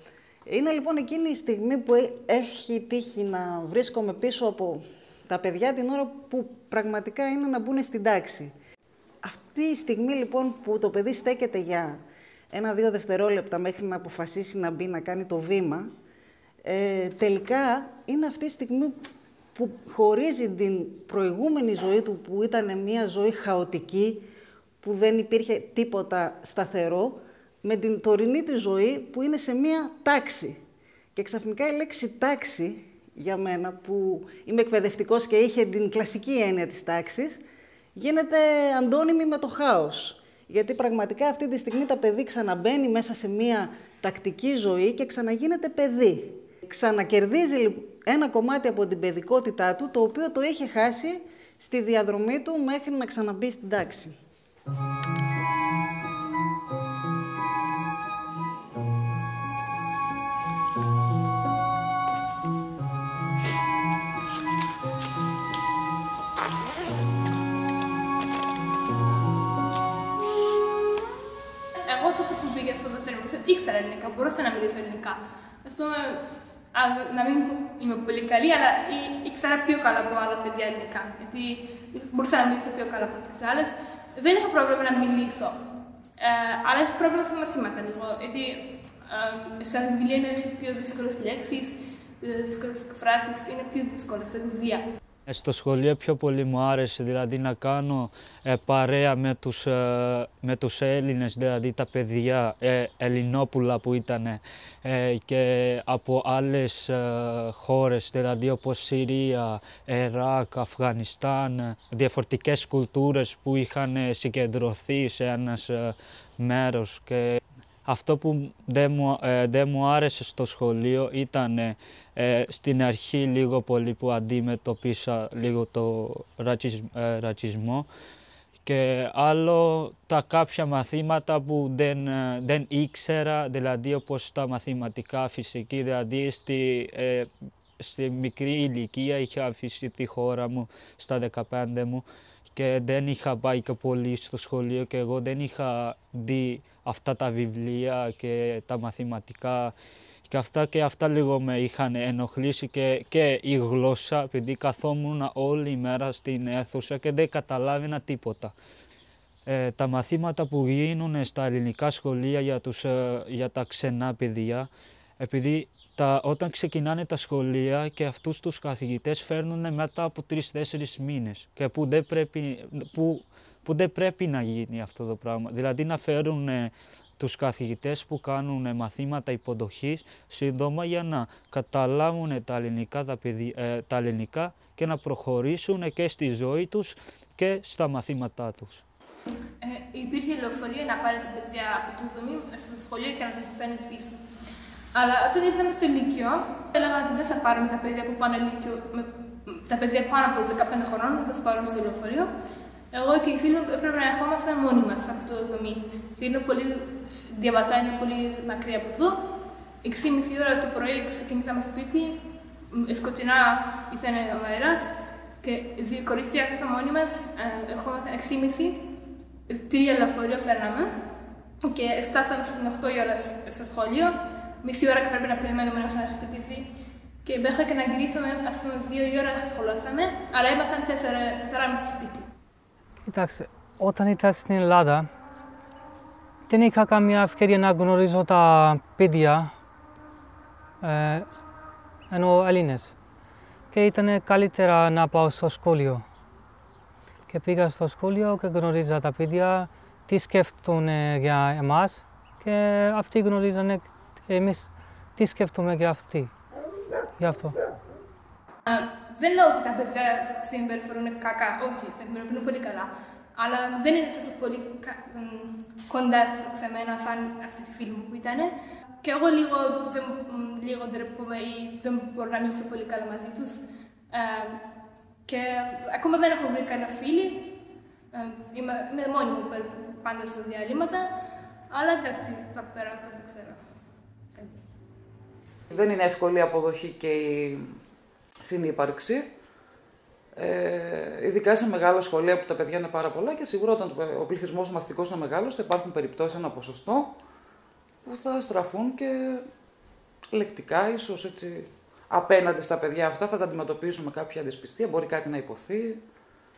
Είναι λοιπόν εκείνη η στιγμή που έχει τύχει να βρίσκομαι πίσω από τα παιδιά την ώρα που πραγματικά είναι να μπουν στην τάξη. Αυτή η στιγμή λοιπόν που το παιδί στέκεται για ένα-δύο δευτερόλεπτα μέχρι να αποφασίσει να μπει να κάνει το βήμα, ε, τελικά είναι αυτή η στιγμή που χωρίζει την προηγούμενη ζωή του που ήταν μια ζωή χαοτική, που δεν υπήρχε τίποτα σταθερό, με την τωρινή του ζωή που είναι σε μία τάξη. Και ξαφνικά η λέξη τάξη για μένα που είμαι εκπαιδευτικός και είχε την κλασική έννοια της τάξης, γίνεται αντώνυμη με το χάος. Γιατί πραγματικά αυτή τη στιγμή τα παιδί ξαναμπαίνει μέσα σε μία τακτική ζωή και ξαναγίνεται παιδί. Ξανακερδίζει ένα κομμάτι από την παιδικότητά του, το οποίο το είχε χάσει στη διαδρομή του μέχρι να ξαναμπεί στην τάξη. Ήξερα ελληνικά, μπορούσα να μιλήσω ελληνικά. Α πούμε, να μην είμαι πολύ καλή, αλλά ήξερα πιο καλά από άλλα παιδιά ελληνικά. Γιατί μπορούσα να μιλήσω πιο καλά από τις άλλες. Δεν είχα πρόβλημα να μιλήσω. Ε, αλλά έχει πρόβλημα στα μαθήματα λίγο. Γιατί ε, στα βιβλία έχει πιο δύσκολες λέξεις, πιο δύσκολες εκφράσεις, είναι πιο δύσκολες στα βιβλία. Ε, στο σχολείο πιο πολύ μου άρεσε δηλαδή να κάνω ε, παρέα με τους, ε, με τους Έλληνες, δηλαδή τα παιδιά ε, Ελληνόπουλα που ήταν και από άλλες χώρες, δηλαδή όπως Συρία, Ιράκ, Αφγανιστάν, διαφορετικές κουλτούρες που είχαν συγκεντρωθεί σε ένας μέρος και αυτό που δεν μου, ε, μου άρεσε στο σχολείο ήταν ε, στην αρχή λίγο πολύ που αντιμετωπίσα λίγο το ε, ρατσισμό και άλλο τα κάποια μαθήματα που δεν, ε, δεν ήξερα, δηλαδή όπως τα μαθηματικά, φυσική, δηλαδή στη, στη μικρή ηλικία είχα αφήσει τη χώρα μου στα 15 μου και δεν είχα πάει και πολύ στο σχολείο και εγώ δεν είχα δει αυτά τα βιβλία και τα μαθηματικά και αυτά και αυτά λίγο με είχαν ενοχλήσει και, και η γλώσσα επειδή καθόμουν όλη μέρα στην αίθουσα και δεν καταλάβαινα τίποτα. Ε, τα μαθήματα που γίνουν στα ελληνικά σχολεία για, τους, ε, για τα ξενά παιδιά επειδή τα, όταν ξεκινάνε τα σχολεία και αυτούς τους καθηγητές φέρνουν μετά από τρεις-τέσσερις μήνες και που δεν, πρέπει, που, που δεν πρέπει να γίνει αυτό το πράγμα. Δηλαδή να φέρουν ε, τους καθηγητές που κάνουν μαθήματα υποδοχής σύντομα για να καταλάβουν τα ελληνικά, τα, ε, τα ελληνικά και να προχωρήσουν και στη ζωή τους και στα μαθήματά τους. Ε, υπήρχε λεωφορείο να πάρει τα παιδιά από το δομή στο σχολείο και να τα παίρνει πίσω. Αλλά όταν ήρθαμε στο Λύκειο, έλεγαν ότι δεν θα πάρουμε τα παιδιά που πάνε Λύκειο, με, τα παιδιά πάνω από 15 χρόνων, θα τα πάρουμε στο λεωφορείο. Εγώ και οι φίλοι μου έπρεπε να ερχόμαστε μόνοι μας από το δομή. Και είναι πολύ διαβατά, είναι πολύ μακριά από εδώ. 6,5 ώρα το πρωί ξεκινήσαμε σπίτι, σκοτεινά ήταν ο αέρας και δύο κορίτσια κάθε μόνοι μας, ερχόμασταν 6,5, τρία λεωφορείο περνάμε και φτάσαμε στι 8 η ώρα στο σχολείο μισή ώρα και πρέπει να περιμένουμε μέχρι να χτυπήσει. Και μέχρι και να γυρίσουμε, ας πούμε, δύο η ώρα σχολάσαμε, αλλά ήμασταν τέσσερα, τέσσερα μισή σπίτι. Κοιτάξτε, όταν ήρθα στην Ελλάδα, δεν είχα καμία ευκαιρία να γνωρίζω τα παιδιά, ε, ενώ Έλληνες. Και ήταν καλύτερα να πάω στο σχολείο. Και πήγα στο σχολείο και γνωρίζα τα παιδιά, τι σκέφτονται για εμάς και αυτοί γνωρίζανε εμείς τι σκέφτομαι για αυτή. Γι' αυτό. Δεν λέω ότι τα παιδιά συμπεριφέρουν κακά, όχι, συμπεριφέρουν πολύ καλά. Αλλά δεν είναι τόσο πολύ κοντά σε μένα σαν αυτή τη φίλη μου που ήταν. Και εγώ λίγο, δεν, λίγο ντρέπομαι ή δεν μπορώ να μιλήσω πολύ καλά μαζί τους. και ακόμα δεν έχω βρει κανένα φίλη. είμαι, είμαι μόνη μου πάντα στα διαλύματα. Αλλά εντάξει, θα περάσω, δεν ξέρω. Δεν είναι εύκολη η αποδοχή και η συνύπαρξη. Ε, ειδικά σε μεγάλα σχολεία που τα παιδιά είναι πάρα πολλά και σίγουρα όταν ο πληθυσμός μαθητικός είναι μεγάλος, θα υπάρχουν περιπτώσεις, ένα ποσοστό που θα στραφούν και λεκτικά, ίσως έτσι απέναντι στα παιδιά αυτά, θα τα αντιμετωπίσουν με κάποια δυσπιστία, μπορεί κάτι να υποθεί.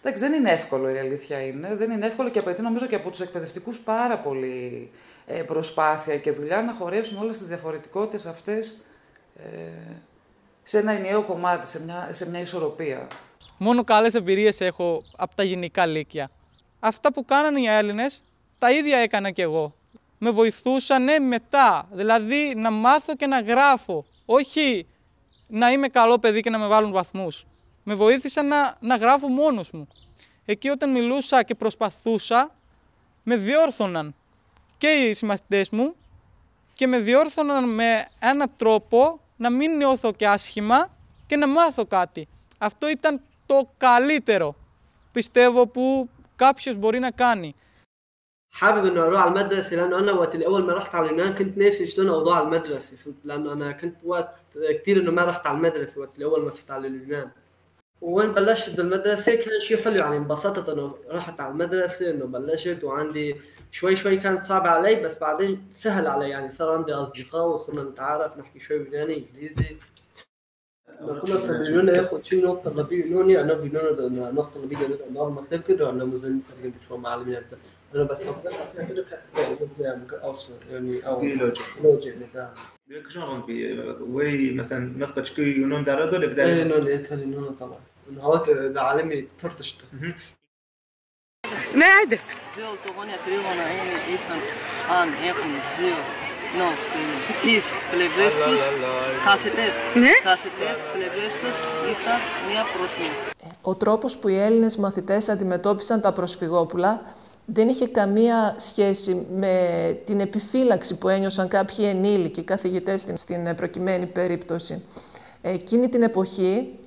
Εντάξει, δεν είναι εύκολο η αλήθεια είναι. Δεν είναι εύκολο και απαιτεί νομίζω και από τους εκπαιδευτικούς πάρα πολύ ε, προσπάθεια και δουλειά να χωρέσουν όλες τις διαφορετικότητες αυτές ε, σε ένα ενιαίο κομμάτι, σε μια, σε μια ισορροπία. Μόνο καλές εμπειρίες έχω από τα γενικά λύκεια. Αυτά που κάνανε οι Έλληνες, τα ίδια έκανα κι εγώ. Με βοηθούσαν μετά, δηλαδή να μάθω και να γράφω, όχι να είμαι καλό παιδί και να με βάλουν βαθμούς. Με βοήθησαν να, να γράφω μόνος μου. Εκεί όταν μιλούσα και προσπαθούσα, με διόρθωναν και οι συμμαθητές μου και με διόρθωναν με έναν τρόπο να μην νιώθω και άσχημα και να μάθω κάτι. Αυτό ήταν το καλύτερο, πιστεύω, που κάποιος μπορεί να κάνει. حابب انه اروح على المدرسه لانه انا وقت اللي اول ما رحت على اليونان كنت ناسي شلون اوضاع المدرسه فهمت لانه انا كنت وقت كثير انه ما رحت على المدرسه وقت اللي اول ما فت على اليونان وين بلشت بالمدرسة كان شيء حلو يعني انبسطت إنه رحت على المدرسة إنه بلشت وعندي شوي شوي كان صعب علي بس بعدين سهل علي يعني صار عندي أصدقاء وصرنا نتعارف نحكي شوي يوناني إنجليزي. كنا سبيلونا ياخد شيء نقطة طلبية يوناني أنا في يونان نقطة طلبية نقطة ما كده أنا مزن سرقين شو معلمين أنا بس بحس أوصل يعني أو لوجيك لوجيك شلون في وي مثلا نفقد شكي يونون دارادو اللي ايه بدأ نون ايه نون طبعا هوت ده عالمي ترتشت Νέαντε. Ζω το γόνια τρίγωνα είναι ήσαν αν έχουν ζω No, τις πλευρές τους, κάσετες, Ναι. κάσετες, πλευρές τους ήσαν μία προς μία. Ο τρόπος που οι Έλληνες μαθητές αντιμετώπισαν τα προσφυγόπουλα δεν είχε καμία σχέση με την επιφύλαξη που ένιωσαν κάποιοι ενήλικοι καθηγητές στην, στην προκειμένη περίπτωση. Εκείνη την εποχή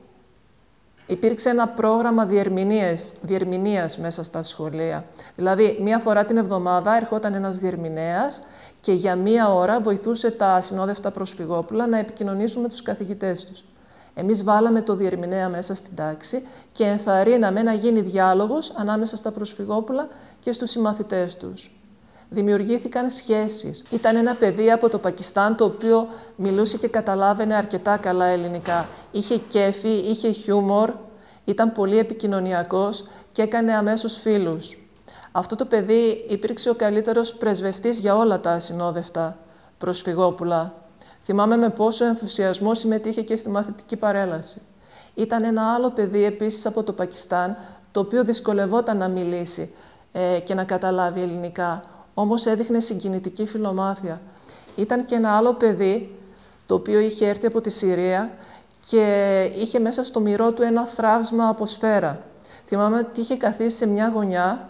υπήρξε ένα πρόγραμμα διερμηνίας, διερμηνίας μέσα στα σχολεία. Δηλαδή, μία φορά την εβδομάδα ερχόταν ένας διερμηνέας και για μία ώρα βοηθούσε τα συνόδευτα προσφυγόπουλα να επικοινωνήσουν με τους καθηγητές τους. Εμείς βάλαμε το διερμηνέα μέσα στην τάξη και ενθαρρύναμε να γίνει διάλογος ανάμεσα στα προσφυγόπουλα και στους συμμαθητές τους. Δημιουργήθηκαν σχέσεις. Ήταν ένα παιδί από το Πακιστάν το οποίο μιλούσε και καταλάβαινε αρκετά καλά ελληνικά. Είχε κέφι, είχε χιούμορ, ήταν πολύ επικοινωνιακός και έκανε αμέσως φίλους. Αυτό το παιδί υπήρξε ο καλύτερος πρεσβευτής για όλα τα ασυνόδευτα προσφυγόπουλα. Θυμάμαι με πόσο ενθουσιασμό συμμετείχε και στη μαθητική παρέλαση. Ήταν ένα άλλο παιδί επίσης από το Πακιστάν, το οποίο δυσκολευόταν να μιλήσει ε, και να καταλάβει ελληνικά, όμως έδειχνε συγκινητική φιλομάθεια. Ήταν και ένα άλλο παιδί, το οποίο είχε έρθει από τη Συρία και είχε μέσα στο μυρό του ένα θράψμα από σφαίρα. Θυμάμαι ότι είχε καθίσει σε μια γωνιά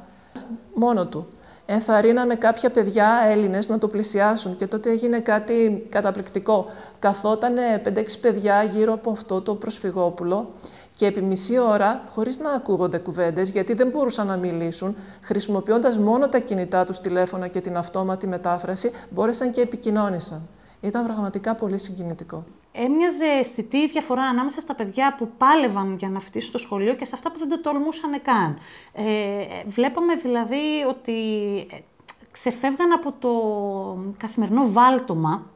μόνο του. Ενθαρρύναμε κάποια παιδιά Έλληνες να το πλησιάσουν και τότε έγινε κάτι καταπληκτικό. Καθότανε 5-6 παιδιά γύρω από αυτό το προσφυγόπουλο και επί μισή ώρα, χωρίς να ακούγονται κουβέντες, γιατί δεν μπορούσαν να μιλήσουν, χρησιμοποιώντας μόνο τα κινητά τους τηλέφωνα και την αυτόματη μετάφραση, μπόρεσαν και επικοινώνησαν. Ήταν πραγματικά πολύ συγκινητικό. Έμοιαζε αισθητή διαφορά ανάμεσα στα παιδιά που πάλευαν για να φτύσουν το σχολείο και σε αυτά που δεν το τολμούσαν καν. Ε, βλέπαμε δηλαδή ότι ε, ξεφεύγαν από το καθημερινό βάλτομα.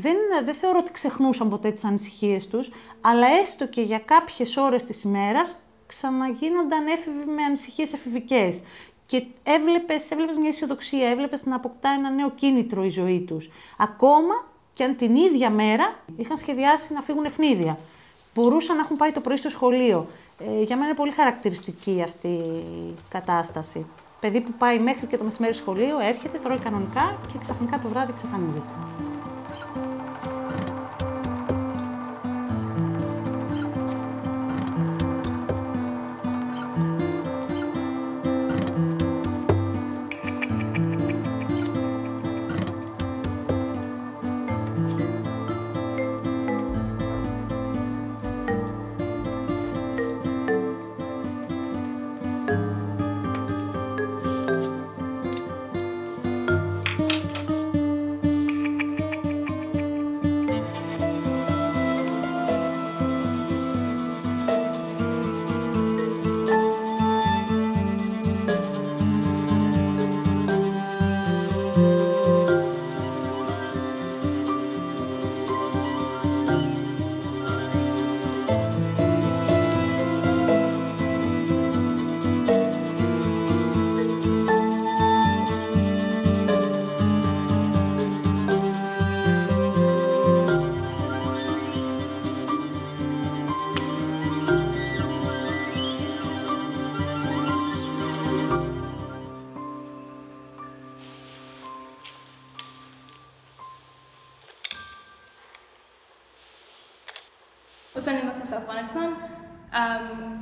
Δεν, δεν θεωρώ ότι ξεχνούσαν ποτέ τις ανησυχίες τους, αλλά έστω και για κάποιες ώρες της ημέρας ξαναγίνονταν έφηβοι με ανησυχίες εφηβικές. Και έβλεπες, έβλεπες μια αισιοδοξία, έβλεπες να αποκτά ένα νέο κίνητρο η ζωή τους. Ακόμα και αν την ίδια μέρα είχαν σχεδιάσει να φύγουν ευνίδια. Μπορούσαν να έχουν πάει το πρωί στο σχολείο. Ε, για μένα είναι πολύ χαρακτηριστική αυτή η κατάσταση. Παιδί που πάει μέχρι και το μεσημέρι σχολείο, έρχεται, τρώει κανονικά και ξαφνικά το βράδυ εξαφανίζεται.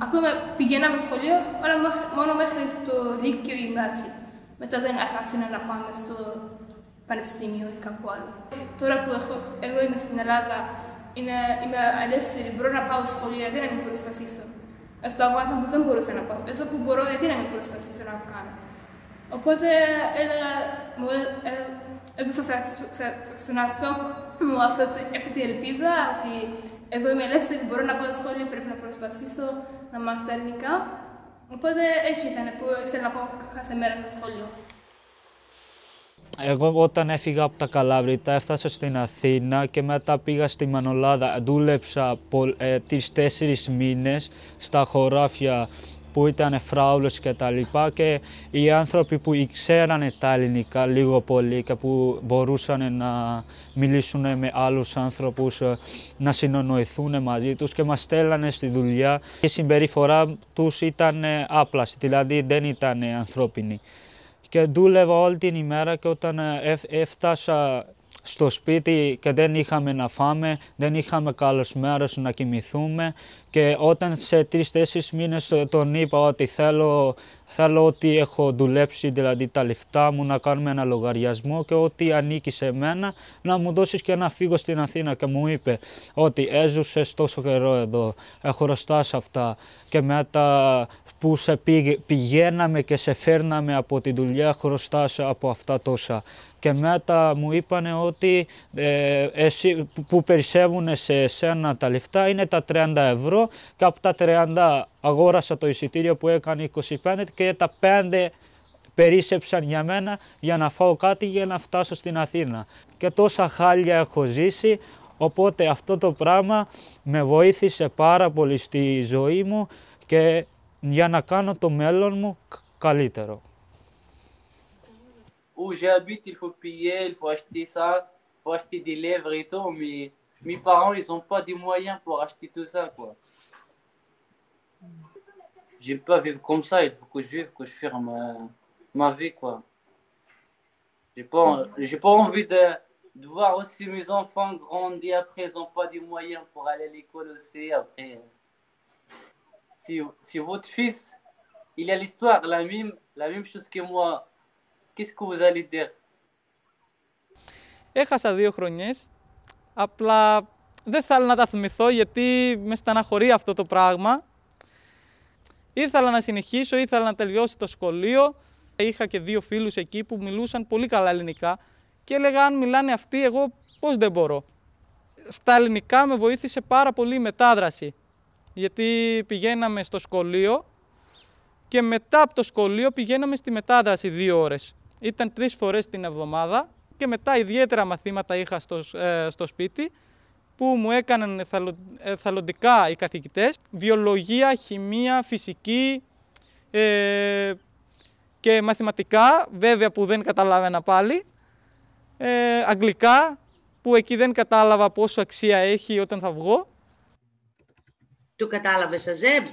Ακόμα πηγαίναμε σχολείο αλλά μόνο μέχρι το Λύκειο ή Μάση. Μετά δεν αφήνα να πάμε στο πανεπιστήμιο ή κάπου άλλο. Τώρα που έχω, εγώ είμαι στην Ελλάδα, είναι, είμαι ελεύθερη, μπορώ να πάω σχολείο, γιατί να μην προσπαθήσω; Στο Αφγανιστάν που δεν μπορούσα να πάω, εδώ που μπορώ, γιατί να μην προσπαθήσω να κάνω; Οπότε έλεγα, μου ε, έδωσα στον εαυτό μου αυτή την ελπίδα ότι εδώ είμαι ελεύθερη, μπορώ να πάω σχολείο, πρέπει να προσπαθήσω να μάθω ελληνικά. Οπότε έτσι ήταν που ήθελα να πάω κάθε μέρα στο σχολείο. Εγώ όταν έφυγα από τα Καλαβριτά έφτασα στην Αθήνα και μετά πήγα στη Μανολάδα. Δούλεψα ε, τις τέσσερις μήνες στα χωράφια που ήταν φράουλες και τα λοιπά και οι άνθρωποι που ξέρανε τα ελληνικά λίγο πολύ και που μπορούσαν να μιλήσουν με άλλους άνθρωπους, ε, να συνονοηθούν μαζί τους και μας στέλνανε στη δουλειά. Η συμπεριφορά τους ήταν άπλαστη, δηλαδή δεν ήταν ανθρώπινη. Και δούλευα όλη την ημέρα και όταν ε, έφτασα στο σπίτι και δεν είχαμε να φάμε, δεν είχαμε καλές μέρες να κοιμηθούμε. Και όταν σε τρεις-τέσσερις μήνες τον είπα ότι θέλω, θέλω ότι έχω δουλέψει, δηλαδή τα λεφτά μου να κάνουμε ένα λογαριασμό και ότι ανήκει σε μένα να μου δώσεις και να φύγω στην Αθήνα. Και μου είπε ότι έζουσες τόσο καιρό εδώ, έχω χρωστάς αυτά και μετά που σε πηγαίναμε και σε φέρναμε από τη δουλειά χρωστάς από αυτά τόσα και μετά μου είπαν ότι ε, εσύ, που περισσεύουν σε εσένα τα λεφτά είναι τα 30 ευρώ και από τα 30 αγόρασα το εισιτήριο που έκανε 25 και τα 5 περίσεψαν για μένα για να φάω κάτι για να φτάσω στην Αθήνα. Και τόσα χάλια έχω ζήσει, οπότε αυτό το πράγμα με βοήθησε πάρα πολύ στη ζωή μου και για να κάνω το μέλλον μου καλύτερο. Où j'habite, il faut payer, il faut acheter ça, il faut acheter des lèvres et tout, mais mes parents, ils n'ont pas des moyens pour acheter tout ça, quoi. Vais pas vivre comme ça, il faut que je vive, que je fasse ma, ma vie, quoi. J'ai pas, pas envie de, de, voir aussi mes enfants grandir, après ils n'ont pas des moyens pour aller à l'école aussi, après. Si, si votre fils, il a l'histoire, la même, la même chose que moi, Qu'est-ce que vous allez dire? Έχασα δύο χρονιές, απλά δεν θέλω να τα θυμηθώ γιατί με στεναχωρεί αυτό το πράγμα. Ήθελα να συνεχίσω, ήθελα να τελειώσει το σχολείο. Είχα και δύο φίλους εκεί που μιλούσαν πολύ καλά ελληνικά και έλεγα αν μιλάνε αυτοί εγώ πώς δεν μπορώ. Στα ελληνικά με βοήθησε πάρα πολύ η μετάδραση γιατί πηγαίναμε στο σχολείο και μετά από το σχολείο πηγαίναμε στη μετάδραση δύο ώρες ήταν τρεις φορές την εβδομάδα και μετά ιδιαίτερα μαθήματα είχα στο, ε, στο σπίτι που μου έκαναν εθαλοντικά οι καθηγητές, βιολογία, χημεία, φυσική ε, και μαθηματικά, βέβαια που δεν καταλάβαινα πάλι, ε, αγγλικά, που εκεί δεν κατάλαβα πόσο αξία έχει όταν θα βγω. Το κατάλαβες, Αζέμ;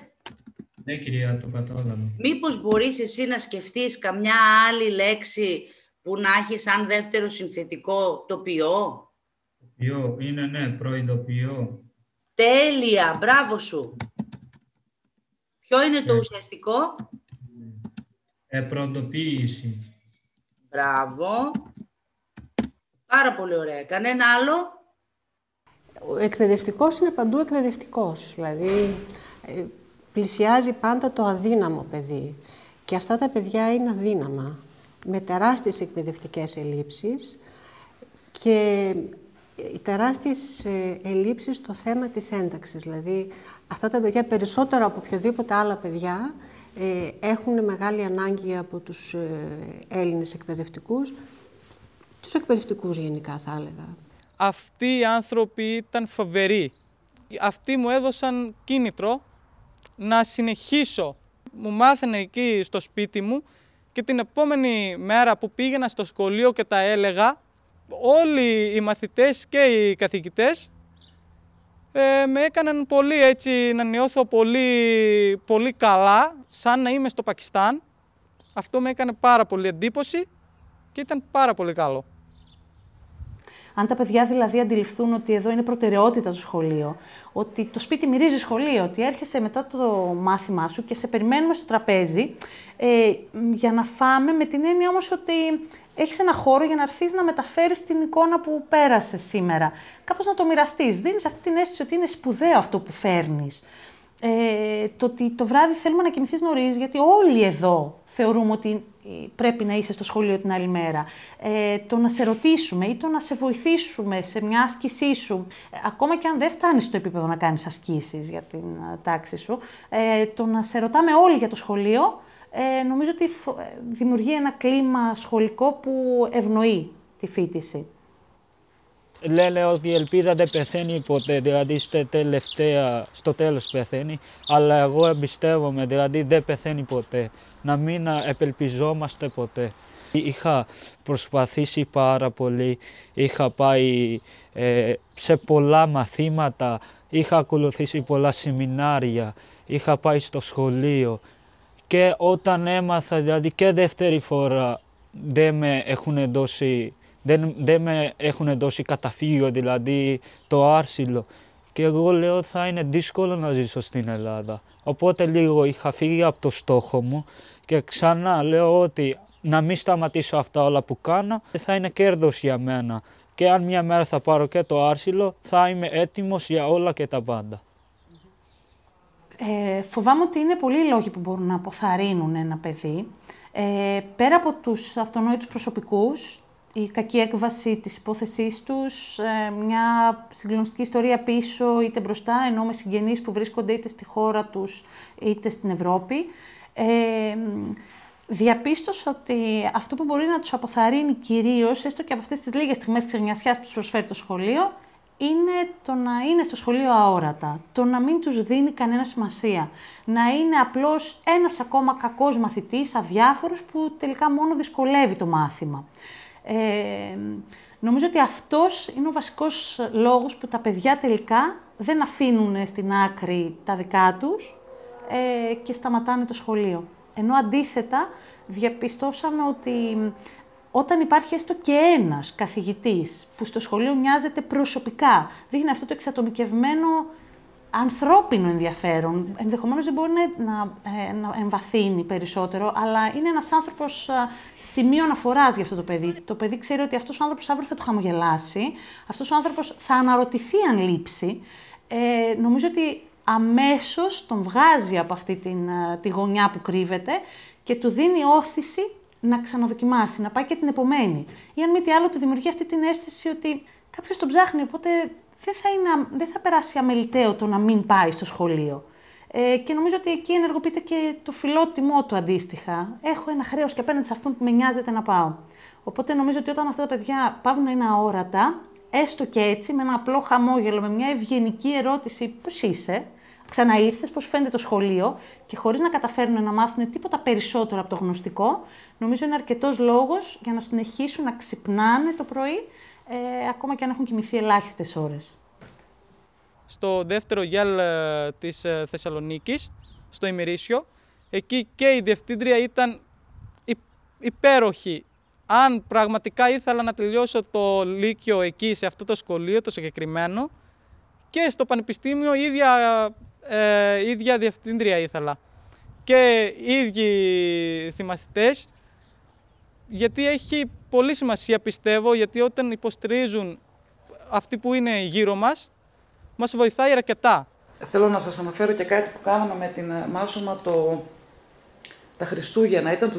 Ναι, κυρία, το κατάλαβα. Μήπως μπορείς εσύ να σκεφτείς καμιά άλλη λέξη που να έχει σαν δεύτερο συνθετικό το ποιό; Ποιό, είναι ναι, προειδοποιώ. Τέλεια, μπράβο σου. Ποιο είναι το ναι. ουσιαστικό; Ε, προειδοποίηση. Μπράβο. Πάρα πολύ ωραία. Κανένα άλλο; Ο εκπαιδευτικός είναι παντού εκπαιδευτικός. Δηλαδή, ε, πλησιάζει πάντα το αδύναμο παιδί. Και αυτά τα παιδιά είναι αδύναμα, με τεράστιες εκπαιδευτικές ελλείψεις και οι τεράστιες ε, ελλείψεις στο θέμα της ένταξης. Δηλαδή, αυτά τα παιδιά περισσότερο από οποιοδήποτε άλλα παιδιά ε, έχουν μεγάλη ανάγκη από τους ε, Έλληνες εκπαιδευτικούς, τους εκπαιδευτικούς γενικά θα έλεγα. Αυτοί οι άνθρωποι ήταν φοβεροί. Αυτοί μου έδωσαν κίνητρο να συνεχίσω. Μου μάθαινε εκεί στο σπίτι μου και την επόμενη μέρα που πήγαινα στο σχολείο και τα έλεγα, όλοι οι μαθητές και οι καθηγητές ε, με έκαναν πολύ έτσι να νιώθω πολύ, πολύ καλά, σαν να είμαι στο Πακιστάν. Αυτό με έκανε πάρα πολύ εντύπωση και ήταν πάρα πολύ καλό. Αν τα παιδιά δηλαδή αντιληφθούν ότι εδώ είναι προτεραιότητα το σχολείο, ότι το σπίτι μυρίζει σχολείο, ότι έρχεσαι μετά το μάθημά σου και σε περιμένουμε στο τραπέζι ε, για να φάμε, με την έννοια όμως ότι έχεις ένα χώρο για να έρθεις να μεταφέρεις την εικόνα που πέρασες σήμερα. Κάπως να το μοιραστείς. Δίνεις αυτή την αίσθηση ότι είναι σπουδαίο αυτό που φέρνεις ε, το ότι το βράδυ θέλουμε να κοιμηθείς νωρίς, γιατί όλοι εδώ θεωρούμε ότι ε, πρέπει να είσαι στο σχολείο την άλλη μέρα. Ε, το να σε ρωτήσουμε ή το να σε βοηθήσουμε σε μια άσκησή σου, ε, ακόμα και αν δεν φτάνεις στο επίπεδο να κάνεις ασκήσεις για την τάξη σου, ε, το να σε ρωτάμε όλοι για το σχολείο, ε, νομίζω ότι δημιουργεί ένα κλίμα σχολικό που ευνοεί τη φίτηση λένε ότι η ελπίδα δεν πεθαίνει ποτέ, δηλαδή στο, τελευταία, στο τέλος πεθαίνει, αλλά εγώ εμπιστεύομαι, δηλαδή δεν πεθαίνει ποτέ, να μην επελπιζόμαστε ποτέ. Είχα προσπαθήσει πάρα πολύ, είχα πάει ε, σε πολλά μαθήματα, είχα ακολουθήσει πολλά σεμινάρια, είχα πάει στο σχολείο και όταν έμαθα, δηλαδή και δεύτερη φορά δεν με έχουν δώσει δεν, δεν με έχουν δώσει καταφύγιο, δηλαδή το άρσιλο. Και εγώ λέω θα είναι δύσκολο να ζήσω στην Ελλάδα. Οπότε λίγο είχα φύγει από το στόχο μου και ξανά λέω ότι να μην σταματήσω αυτά όλα που κάνω θα είναι κέρδος για μένα. Και αν μια μέρα θα πάρω και το άρσιλο θα είμαι έτοιμος για όλα και τα πάντα. Ε, φοβάμαι ότι είναι πολλοί λόγοι που μπορούν να αποθαρρύνουν ένα παιδί. Ε, πέρα από τους αυτονόητους προσωπικούς, η κακή έκβαση της υπόθεσής τους, ε, μια συγκλονιστική ιστορία πίσω είτε μπροστά, ενώ με συγγενείς που βρίσκονται είτε στη χώρα τους είτε στην Ευρώπη. Ε, διαπίστωσα ότι αυτό που μπορεί να τους αποθαρρύνει κυρίως, έστω και από αυτές τις λίγες στιγμές ξενιασιάς που τους προσφέρει το σχολείο, είναι το να είναι στο σχολείο αόρατα, το να μην τους δίνει κανένα σημασία, να είναι απλώς ένας ακόμα κακός μαθητής, αδιάφορος, που τελικά μόνο δυσκολεύει το μάθημα. Ε, νομίζω ότι αυτός είναι ο βασικός λόγος που τα παιδιά τελικά δεν αφήνουν στην άκρη τα δικά τους ε, και σταματάνε το σχολείο. Ενώ αντίθετα διαπιστώσαμε ότι όταν υπάρχει έστω και ένας καθηγητής που στο σχολείο μοιάζεται προσωπικά, δείχνει αυτό το εξατομικευμένο ανθρώπινο ενδιαφέρον. Ενδεχομένως δεν μπορεί να, να, ε, να εμβαθύνει περισσότερο, αλλά είναι ένας άνθρωπος σημείο αναφορά για αυτό το παιδί. Το παιδί ξέρει ότι αυτός ο άνθρωπος αύριο θα του χαμογελάσει, αυτός ο άνθρωπος θα αναρωτηθεί αν λείψει. Ε, νομίζω ότι αμέσως τον βγάζει από αυτή την, τη γωνιά που κρύβεται και του δίνει όθηση να ξαναδοκιμάσει, να πάει και την επομένη. Ή αν μη τι άλλο, του δημιουργεί αυτή την αίσθηση ότι κάποιος τον ψάχνει, οπότε δεν θα, είναι, δεν θα περάσει αμεληταίο το να μην πάει στο σχολείο. Ε, και νομίζω ότι εκεί ενεργοποιείται και το φιλότιμό του αντίστοιχα. Έχω ένα χρέος και απέναντι σε αυτόν που με νοιάζεται να πάω. Οπότε νομίζω ότι όταν αυτά τα παιδιά πάβουν να είναι αόρατα, έστω και έτσι, με ένα απλό χαμόγελο, με μια ευγενική ερώτηση, πώς είσαι, ξαναήρθες, πώς φαίνεται το σχολείο, και χωρίς να καταφέρουν να μάθουν τίποτα περισσότερο από το γνωστικό, νομίζω είναι αρκετός λόγος για να συνεχίσουν να ξυπνάνε το πρωί ε, ακόμα και αν έχουν κοιμηθεί ελάχιστες ώρες. Στο δεύτερο γέλ ε, της ε, Θεσσαλονίκης, στο ημερήσιο, εκεί και η διευθύντρια ήταν υπέροχη. Αν πραγματικά ήθελα να τελειώσω το Λύκειο εκεί, σε αυτό το σχολείο, το συγκεκριμένο, και στο Πανεπιστήμιο η ίδια, ε, ίδια διευθύντρια ήθελα. Και οι ίδιοι θυμαστές, γιατί έχει πολύ σημασία πιστεύω γιατί όταν υποστηρίζουν αυτοί που είναι γύρω μας, μας βοηθάει αρκετά. Θέλω να σας αναφέρω και κάτι που κάναμε με την ε, Μάσομα το... τα Χριστούγεννα, ήταν το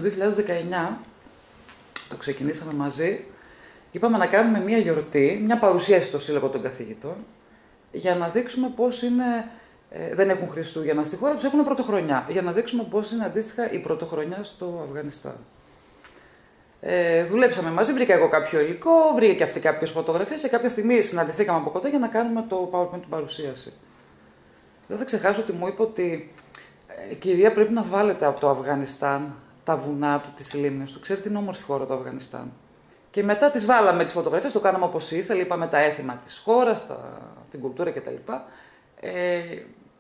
2019, το ξεκινήσαμε μαζί. Είπαμε να κάνουμε μια γιορτή, μια παρουσίαση στο Σύλλογο των Καθηγητών, για να δείξουμε πώς είναι, ε, δεν έχουν Χριστούγεννα στη χώρα τους, έχουν πρωτοχρονιά, για να δείξουμε πώς είναι αντίστοιχα η πρωτοχρονιά στο Αφγανιστάν. Ε, δουλέψαμε μαζί, βρήκα εγώ κάποιο υλικό, βρήκα και αυτή κάποιες φωτογραφίες. Σε κάποια στιγμή συναντηθήκαμε από κοντά για να κάνουμε το PowerPoint του παρουσίαση. Δεν θα ξεχάσω ότι μου είπε ότι ε, κυρία πρέπει να βάλετε από το Αφγανιστάν τα βουνά του, τις λίμνες του. Ξέρετε είναι όμορφη χώρα το Αφγανιστάν. Και μετά τις βάλαμε τις φωτογραφίες, το κάναμε όπως ήθελε, είπαμε τα έθιμα της χώρας, την κουλτούρα κτλ. Ε,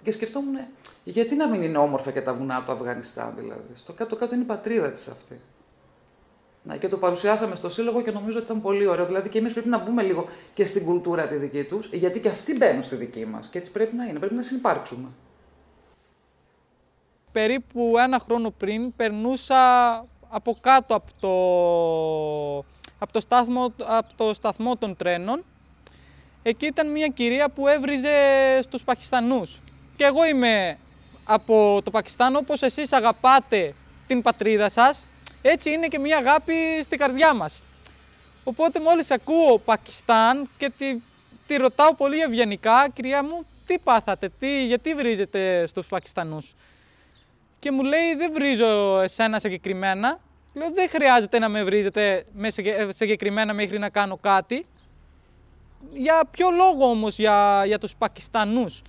και σκεφτόμουν, γιατί να μην είναι όμορφα και τα βουνά του Αφγανιστάν δηλαδή. Στο κάτω-κάτω είναι η πατρίδα της αυτή. Να, και το παρουσιάσαμε στο σύλλογο και νομίζω ότι ήταν πολύ ωραίο. Δηλαδή και εμείς πρέπει να μπούμε λίγο και στην κουλτούρα τη δική τους, γιατί και αυτοί μπαίνουν στη δική μας. Και έτσι πρέπει να είναι. Πρέπει να συνεπάρξουμε. Περίπου ένα χρόνο πριν περνούσα από κάτω από το, από το, σταθμό, από το σταθμό των τρένων. Εκεί ήταν μια κυρία που έβριζε στους Πακιστανούς. Και εγώ είμαι από το Πακιστάν, όπως εσείς αγαπάτε την πατρίδα σας, έτσι είναι και μια αγάπη στη καρδιά μας. Οπότε μόλις ακούω Πακιστάν και τη, τη ρωτάω πολύ ευγενικά, κυρία μου, τι πάθατε, τι, γιατί βρίζετε στους Πακιστανούς; Και μου λέει, δεν βρίζω εσένα συγκεκριμένα. Λέω, δεν χρειάζεται να με βρίζετε συγκεκριμένα μέχρι να κάνω κάτι. Για ποιο λόγο όμως για, για τους Πακιστανούς;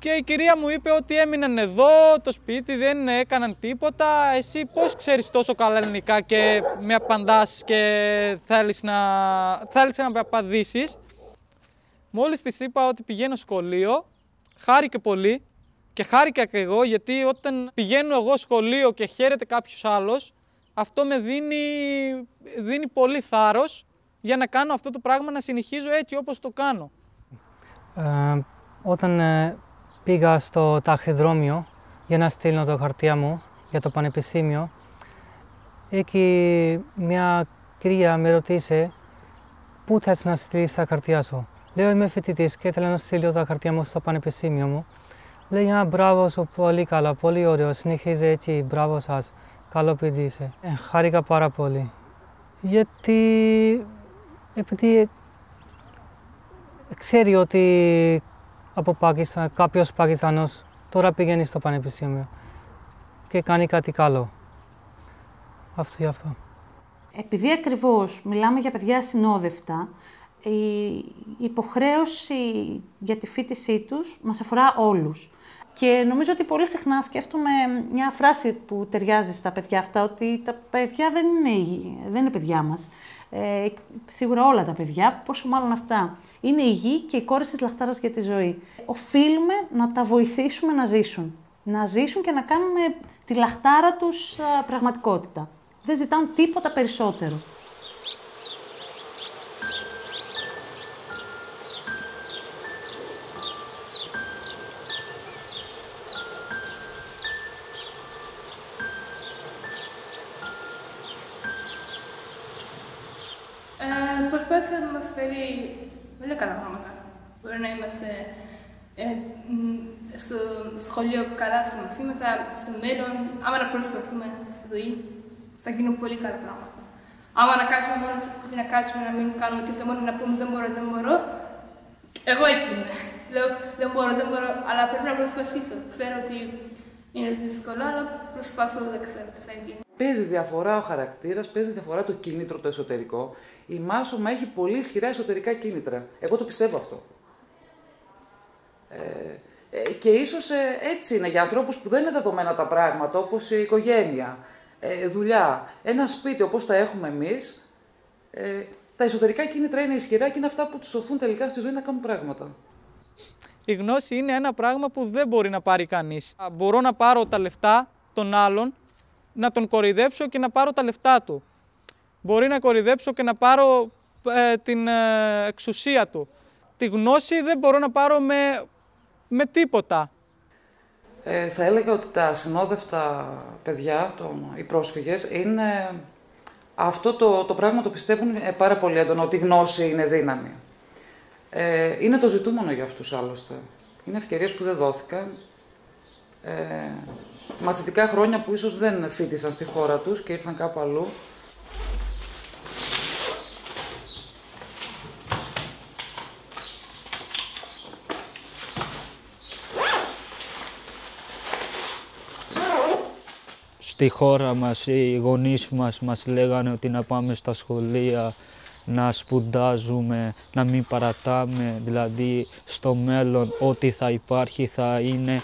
Και η κυρία μου είπε ότι έμειναν εδώ, το σπίτι, δεν έκαναν τίποτα. Εσύ πώς ξέρεις τόσο καλά ελληνικά και με απαντάς και θέλεις να, θέλεις να με απαντήσεις; Μόλις της είπα ότι πηγαίνω σχολείο, χάρηκε πολύ και χάρηκα και εγώ γιατί όταν πηγαίνω εγώ σχολείο και χαίρεται κάποιος άλλος, αυτό με δίνει, δίνει πολύ θάρρος για να κάνω αυτό το πράγμα, να συνεχίζω έτσι όπως το κάνω. Ε, όταν ε, πήγα στο ταχυδρόμιο για να στείλω το χαρτιά μου για το πανεπιστήμιο. Εκεί μια κυρία με ρωτήσε πού θες να στείλεις τα χαρτιά σου; Λέω είμαι φοιτητής και ήθελα να στείλω τα χαρτιά μου στο πανεπιστήμιο μου. Λέει, Α, μπράβο σου, πολύ καλά, πολύ ωραίο. Συνεχίζει έτσι, μπράβο σας. Καλό παιδί είσαι. Ε, χάρηκα πάρα πολύ. Γιατί επειδή ξέρει ότι από Πακιστάν, κάποιος Πακιστανός τώρα πηγαίνει στο πανεπιστήμιο και κάνει κάτι καλό. Αυτό ή αυτό. Επειδή ακριβώς μιλάμε για παιδιά συνόδευτα, η υποχρέωση για τη φίτησή τους μας αφορά όλους. Και νομίζω ότι πολύ συχνά σκέφτομαι μια φράση που ταιριάζει στα παιδιά αυτά, ότι τα παιδιά δεν είναι, δεν είναι παιδιά μας. Ε, σίγουρα όλα τα παιδιά, πόσο μάλλον αυτά. Είναι η γη και η κόρη της λαχτάρας για τη ζωή. Οφείλουμε να τα βοηθήσουμε να ζήσουν. Να ζήσουν και να κάνουν τη λαχτάρα τους πραγματικότητα. Δεν ζητάνε τίποτα περισσότερο. Να μα φέρει πολύ καλά πράγματα. Μπορεί να είμαστε ε, στο σχολείο καλά στα μαθήματα, στο μέλλον, άμα να προσπαθούμε στη ζωή, θα γίνουν πολύ καλά πράγματα. Άμα να κάτσουμε μόνο σε αυτή να κάτσουμε να μην κάνουμε τίποτα, μόνο να πούμε δεν μπορώ, δεν μπορώ. Εγώ έτσι είμαι. Λέω δεν μπορώ, δεν μπορώ, αλλά πρέπει να προσπαθήσω. Ξέρω ότι είναι δύσκολο, αλλά προσπαθώ, δεν ξέρω τι θα γίνει. Παίζει διαφορά ο χαρακτήρας, παίζει διαφορά το κίνητρο το εσωτερικό η μάσομα έχει πολύ ισχυρά εσωτερικά κίνητρα. Εγώ το πιστεύω αυτό. Ε, ε και ίσως ε, έτσι είναι για ανθρώπους που δεν είναι δεδομένα τα πράγματα, όπως η οικογένεια, ε, δουλειά, ένα σπίτι όπως τα έχουμε εμείς, ε, τα εσωτερικά κίνητρα είναι ισχυρά και είναι αυτά που τους σωθούν τελικά στη ζωή να κάνουν πράγματα. Η γνώση είναι ένα πράγμα που δεν μπορεί να πάρει κανείς. Μπορώ να πάρω τα λεφτά των άλλων, να τον κοροϊδέψω και να πάρω τα λεφτά του μπορεί να κορυδέψω και να πάρω ε, την ε, εξουσία του. Τη γνώση δεν μπορώ να πάρω με, με τίποτα. Ε, θα έλεγα ότι τα συνόδευτα παιδιά, το, οι πρόσφυγες, είναι αυτό το, το πράγμα το πιστεύουν πάρα πολύ έντονα, ότι η γνώση είναι δύναμη. Ε, είναι το ζητούμενο για αυτούς άλλωστε. Είναι ευκαιρίες που δεν δόθηκαν. Ε, μαθητικά χρόνια που ίσως δεν φίτησαν στη χώρα τους και ήρθαν κάπου αλλού. στη χώρα μας οι γονείς μας μας λέγανε ότι να πάμε στα σχολεία, να σπουδάζουμε, να μην παρατάμε, δηλαδή στο μέλλον ό,τι θα υπάρχει θα είναι,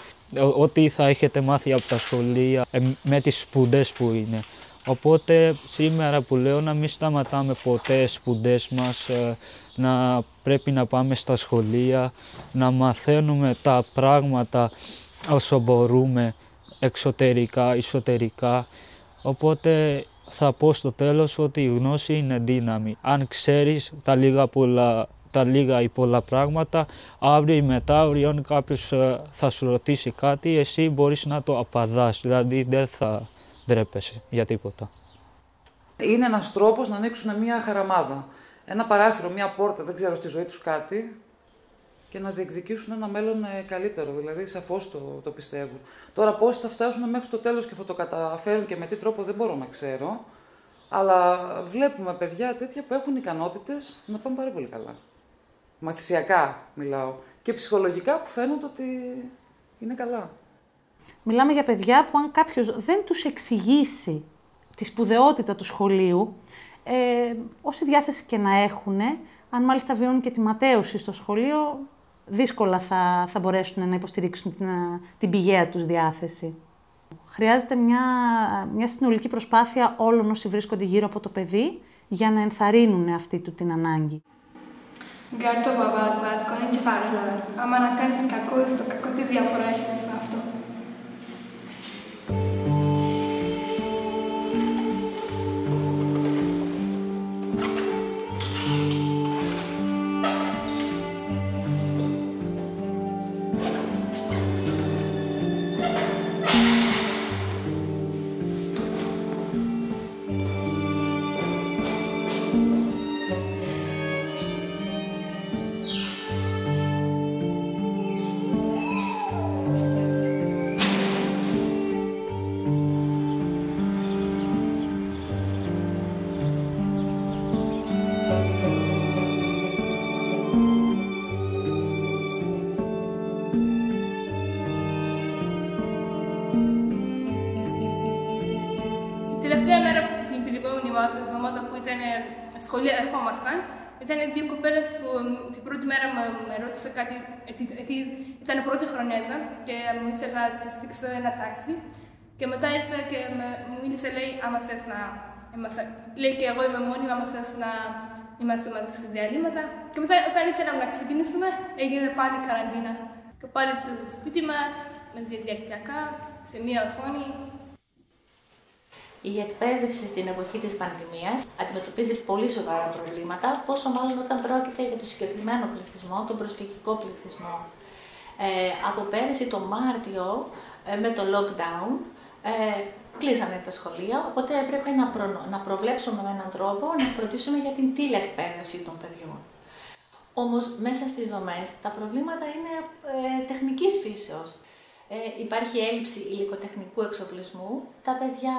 ό,τι θα έχετε μάθει από τα σχολεία ε, με τις σπουδές που είναι. Οπότε σήμερα που λέω να μην σταματάμε ποτέ σπουδές μας, ε, να πρέπει να πάμε στα σχολεία, να μαθαίνουμε τα πράγματα όσο μπορούμε εξωτερικά, εσωτερικά. Οπότε θα πω στο τέλος ότι η γνώση είναι δύναμη. Αν ξέρεις τα λίγα, πολλά, τα λίγα ή πολλά πράγματα, αύριο ή μετά, αύριο αν κάποιος ε, θα σου ρωτήσει κάτι, εσύ μπορείς να το απαντάς, δηλαδή δεν θα ντρέπεσαι για τίποτα. Είναι ένας τρόπος να ανοίξουν μια χαραμάδα. Ένα παράθυρο, μια πόρτα, δεν ξέρω στη ζωή τους κάτι, και να διεκδικήσουν ένα μέλλον ε, καλύτερο. Δηλαδή, σαφώς το, το πιστεύω. Τώρα, πώς θα φτάσουν μέχρι το τέλος και θα το καταφέρουν και με τι τρόπο δεν μπορώ να ξέρω. Αλλά βλέπουμε παιδιά τέτοια που έχουν ικανότητες να πάνε πάρα πολύ καλά. Μαθησιακά μιλάω. Και ψυχολογικά που φαίνονται ότι είναι καλά. Μιλάμε για παιδιά που αν κάποιος δεν τους εξηγήσει τη σπουδαιότητα του σχολείου, ε, όση διάθεση και να έχουν, αν μάλιστα βιώνουν και τη ματέωση στο σχολείο, δύσκολα θα, θα μπορέσουν να υποστηρίξουν την, την πηγαία τους διάθεση. Χρειάζεται μια, μια συνολική προσπάθεια όλων όσοι βρίσκονται γύρω από το παιδί για να ενθαρρύνουν αυτή του την ανάγκη. Γκάρτο μπαμπάτ, μπάτκο, είναι και Άμα να κάνεις κακό, στο κακό τι διαφορά έχεις αυτό; Εβδομάδα που ήταν σχολεία, ερχόμασταν, ήταν δύο κοπέλες που την πρώτη μέρα με ρώτησε κάτι, γιατί ήταν πρώτη χρονιάζα και μου ήθελε να της δείξω ένα τάξη. Και μετά ήρθε και με, μου μίλησε, λέει, άμα θες να είμαστε, λέει και εγώ είμαι μόνη, άμα θες να είμαστε μαζί σε διαλύματα. Και μετά όταν ήθελαμε να ξεκινήσουμε, έγινε πάλι καραντίνα. Και πάλι στο σπίτι μας, με διαδικτυακά, σε μία οθόνη, η εκπαίδευση στην εποχή της πανδημίας αντιμετωπίζει πολύ σοβαρά προβλήματα, πόσο μάλλον όταν πρόκειται για το συγκεκριμένο πληθυσμό, τον προσφυγικό πληθυσμό. Ε, από πέρυσι το Μάρτιο, ε, με το lockdown, ε, κλείσανε τα σχολεία, οπότε έπρεπε να, να προβλέψουμε με έναν τρόπο να φροντίσουμε για την τηλεκπαίδευση των παιδιών. Όμως μέσα στις δομές τα προβλήματα είναι ε, τεχνικής φύσεως ε, υπάρχει έλλειψη υλικοτεχνικού εξοπλισμού. Τα παιδιά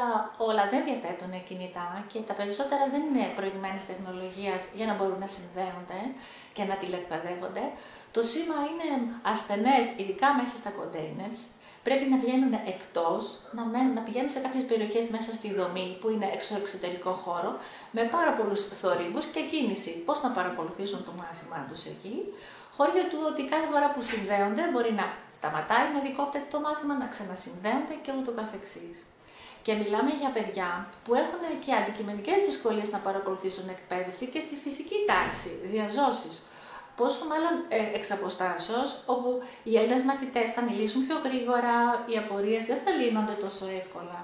όλα δεν διαθέτουν κινητά και τα περισσότερα δεν είναι προηγμένης τεχνολογίας για να μπορούν να συνδέονται και να τηλεκπαιδεύονται. Το σήμα είναι ασθενές, ειδικά μέσα στα containers. Πρέπει να βγαίνουν εκτός, να, μένουν, να πηγαίνουν σε κάποιες περιοχές μέσα στη δομή που είναι εξωτερικό χώρο, με πάρα πολλούς θορύβους και κίνηση. Πώς να παρακολουθήσουν το μάθημά τους εκεί, χώρια του ότι κάθε φορά που συνδέονται μπορεί να σταματάει να δικόπτεται το μάθημα, να ξανασυνδέονται και ούτω καθεξής. Και μιλάμε για παιδιά που έχουν και αντικειμενικές δυσκολίες να παρακολουθήσουν εκπαίδευση και στη φυσική τάξη, διαζώσεις. Πόσο μάλλον ε, εξ αποστάσεως, όπου οι Έλληνες μαθητές θα μιλήσουν πιο γρήγορα, οι απορίες δεν θα λύνονται τόσο εύκολα.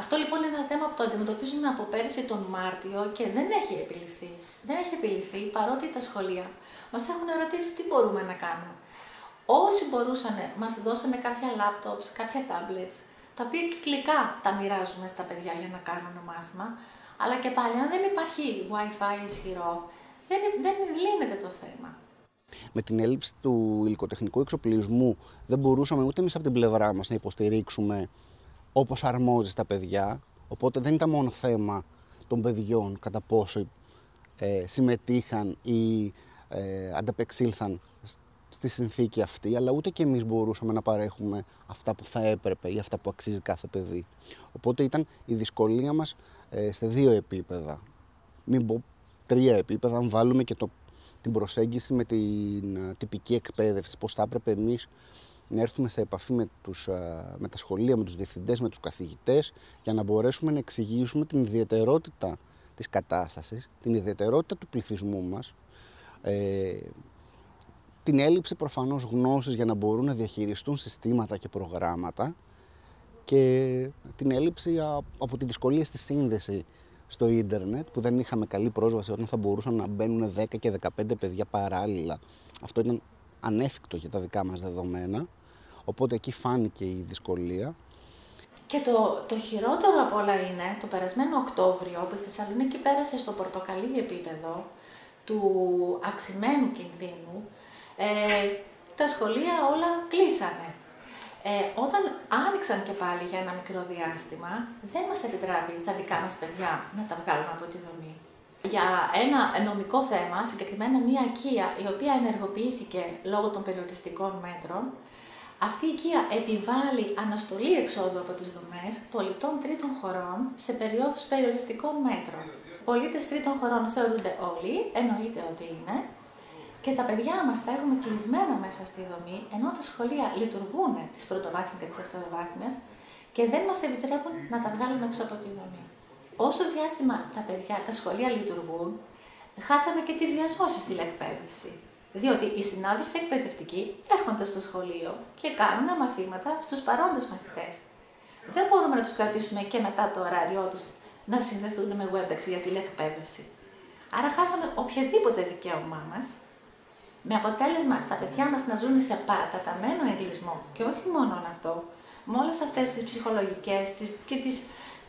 Αυτό λοιπόν είναι ένα θέμα που το αντιμετωπίζουμε από πέρυσι τον Μάρτιο και δεν έχει επιληθεί. Δεν έχει επιληθεί παρότι τα σχολεία μας έχουν ρωτήσει τι μπορούμε να κάνουμε. Όσοι μπορούσαν, μας δώσανε κάποια laptops, κάποια tablets, τα οποία κυκλικά τα μοιράζουμε στα παιδιά για να κάνουν μάθημα, αλλά και πάλι αν δεν υπάρχει Wi-Fi ισχυρό, δεν, δεν λύνεται το θέμα. Με την έλλειψη του υλικοτεχνικού εξοπλισμού δεν μπορούσαμε ούτε εμείς από την πλευρά μας να υποστηρίξουμε όπως αρμόζει στα παιδιά, οπότε δεν ήταν μόνο θέμα των παιδιών κατά πόσο ε, συμμετείχαν ή ε, ανταπεξήλθαν στη συνθήκη αυτή, αλλά ούτε και εμείς μπορούσαμε να παρέχουμε αυτά που θα έπρεπε ή αυτά που αξίζει κάθε παιδί. Οπότε ήταν η δυσκολία μας ε, σε δύο επίπεδα. Μην πω τρία επίπεδα, αν βάλουμε και το, την προσέγγιση με την ε, τυπική εκπαίδευση, πώς θα έπρεπε εμείς να έρθουμε σε επαφή με, τους, ε, με τα σχολεία, με τους διευθυντές, με τους καθηγητές, για να μπορέσουμε να εξηγήσουμε την ιδιαιτερότητα της κατάστασης, την ιδιαιτερότητα του πληθυσμού μας, ε, την έλλειψη προφανώς γνώσης για να μπορούν να διαχειριστούν συστήματα και προγράμματα και την έλλειψη από τη δυσκολία στη σύνδεση στο ίντερνετ που δεν είχαμε καλή πρόσβαση όταν θα μπορούσαν να μπαίνουν 10 και 15 παιδιά παράλληλα. Αυτό ήταν ανέφικτο για τα δικά μας δεδομένα, οπότε εκεί φάνηκε η δυσκολία. Και το, το χειρότερο από όλα είναι, το περασμένο Οκτώβριο, που η Θεσσαλονίκη πέρασε στο πορτοκαλί επίπεδο του αυξημένου κινδύνου, ε, τα σχολεία όλα κλείσανε. Ε, όταν άνοιξαν και πάλι για ένα μικρό διάστημα, δεν μας επιτράπει τα δικά μας παιδιά να τα βγάλουν από τη δομή. Για ένα νομικό θέμα, συγκεκριμένα μια οικία η οποία ενεργοποιήθηκε λόγω των περιοριστικών μέτρων, αυτή η οικία επιβάλλει αναστολή εξόδου από τις δομές πολιτών τρίτων χωρών σε περιόδους περιοριστικών μέτρων. Πολίτες τρίτων χωρών θεωρούνται όλοι, εννοείται ότι είναι, και τα παιδιά μας τα έχουμε κλεισμένα μέσα στη δομή, ενώ τα σχολεία λειτουργούν τις πρωτοβάθμιες και τις δευτεροβάθμιε και δεν μας επιτρέπουν να τα βγάλουμε έξω από τη δομή. Όσο διάστημα τα παιδιά, τα σχολεία λειτουργούν, χάσαμε και τη διασώση στην εκπαίδευση. Διότι οι συνάδελφοι εκπαιδευτικοί έρχονται στο σχολείο και κάνουν μαθήματα στους παρόντες μαθητές. Δεν μπορούμε να τους κρατήσουμε και μετά το ωράριό τους να συνδεθούν με WebEx για τηλεκπαίδευση. Άρα χάσαμε οποιαδήποτε δικαίωμά μας με αποτέλεσμα τα παιδιά μας να ζουν σε παραταταμένο εγκλισμό. Και όχι μόνο αυτό, με όλες αυτές τις ψυχολογικές και τις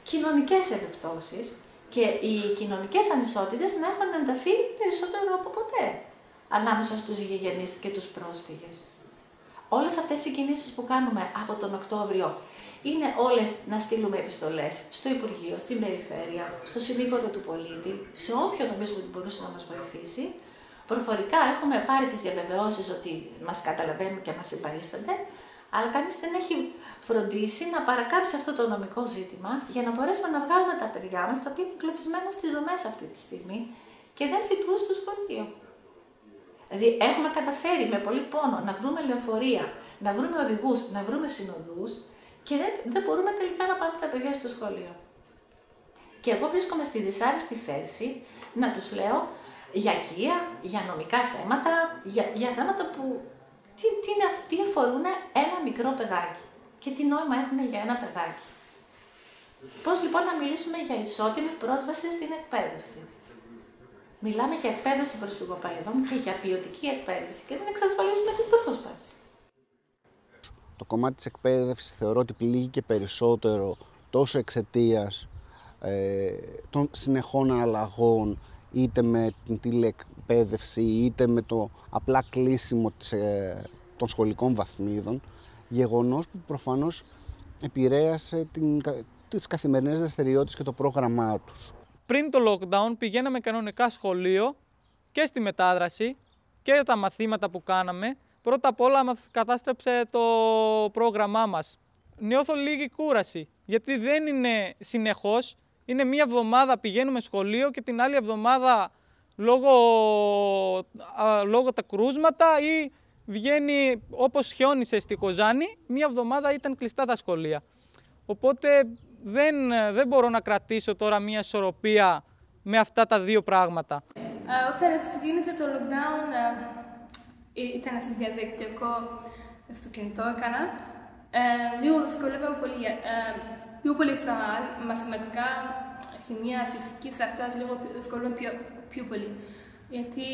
κοινωνικές επιπτώσεις και οι κοινωνικές ανισότητες να έχουν ενταφεί περισσότερο από ποτέ ανάμεσα στους γηγενείς και τους πρόσφυγες. Όλες αυτές οι κινήσεις που κάνουμε από τον Οκτώβριο είναι όλες να στείλουμε επιστολές στο Υπουργείο, στην Περιφέρεια, στο Συνήγορο του Πολίτη, σε όποιον νομίζουμε ότι μπορούσε να μας βοηθήσει, Προφορικά έχουμε πάρει τις διαβεβαιώσεις ότι μας καταλαβαίνουν και μας συμπαρίστανται, αλλά κανείς δεν έχει φροντίσει να παρακάψει αυτό το νομικό ζήτημα για να μπορέσουμε να βγάλουμε τα παιδιά μας, τα οποία είναι κλωβισμένα στις δομές αυτή τη στιγμή και δεν φοιτούν στο σχολείο. Δηλαδή έχουμε καταφέρει με πολύ πόνο να βρούμε λεωφορεία, να βρούμε οδηγούς, να βρούμε συνοδούς και δεν, δεν μπορούμε τελικά να πάμε τα παιδιά στο σχολείο. Και εγώ βρίσκομαι στη δυσάρεστη θέση να τους λέω για οικία, για νομικά θέματα, για, για θέματα που τι, τι, τι αφορούν ένα μικρό παιδάκι και τι νόημα έχουν για ένα παιδάκι. Πώς λοιπόν να μιλήσουμε για ισότιμη πρόσβαση στην εκπαίδευση; Μιλάμε για εκπαίδευση προσφυγοπαίδων και για ποιοτική εκπαίδευση και δεν εξασφαλίζουμε την πρόσβαση. Το κομμάτι της εκπαίδευσης θεωρώ ότι πλήγει και περισσότερο τόσο εξαιτίας ε, των συνεχών αλλαγών είτε με την τηλεεκπαίδευση είτε με το απλά κλείσιμο της, ε, των σχολικών βαθμίδων γεγονός που προφανώς επηρέασε την, τις καθημερινές δραστηριότητες και το πρόγραμμά τους. Πριν το lockdown πηγαίναμε κανονικά σχολείο και στη μετάδραση και τα μαθήματα που κάναμε. Πρώτα απ' όλα κατάστρεψε το πρόγραμμά μας. Νιώθω λίγη κούραση, γιατί δεν είναι συνεχώς είναι μία εβδομάδα πηγαίνουμε σχολείο και την άλλη εβδομάδα λόγω, λόγω τα κρούσματα ή βγαίνει όπως χιόνισε στη Κοζάνη, μία εβδομάδα ήταν κλειστά τα σχολεία. Οπότε δεν, δεν μπορώ να κρατήσω τώρα μία ισορροπία με αυτά τα δύο πράγματα. Ε, όταν ξεκίνησε το lockdown, ε, ήταν στο διαδικτυακό, στο κινητό έκανα. Ε, λίγο δυσκολεύαμε πολύ. Ε, πιο πολύ στα μαθηματικά, χημεία, φυσική, σε αυτά λίγο δυσκολεύομαι πιο, πιο πολύ. Γιατί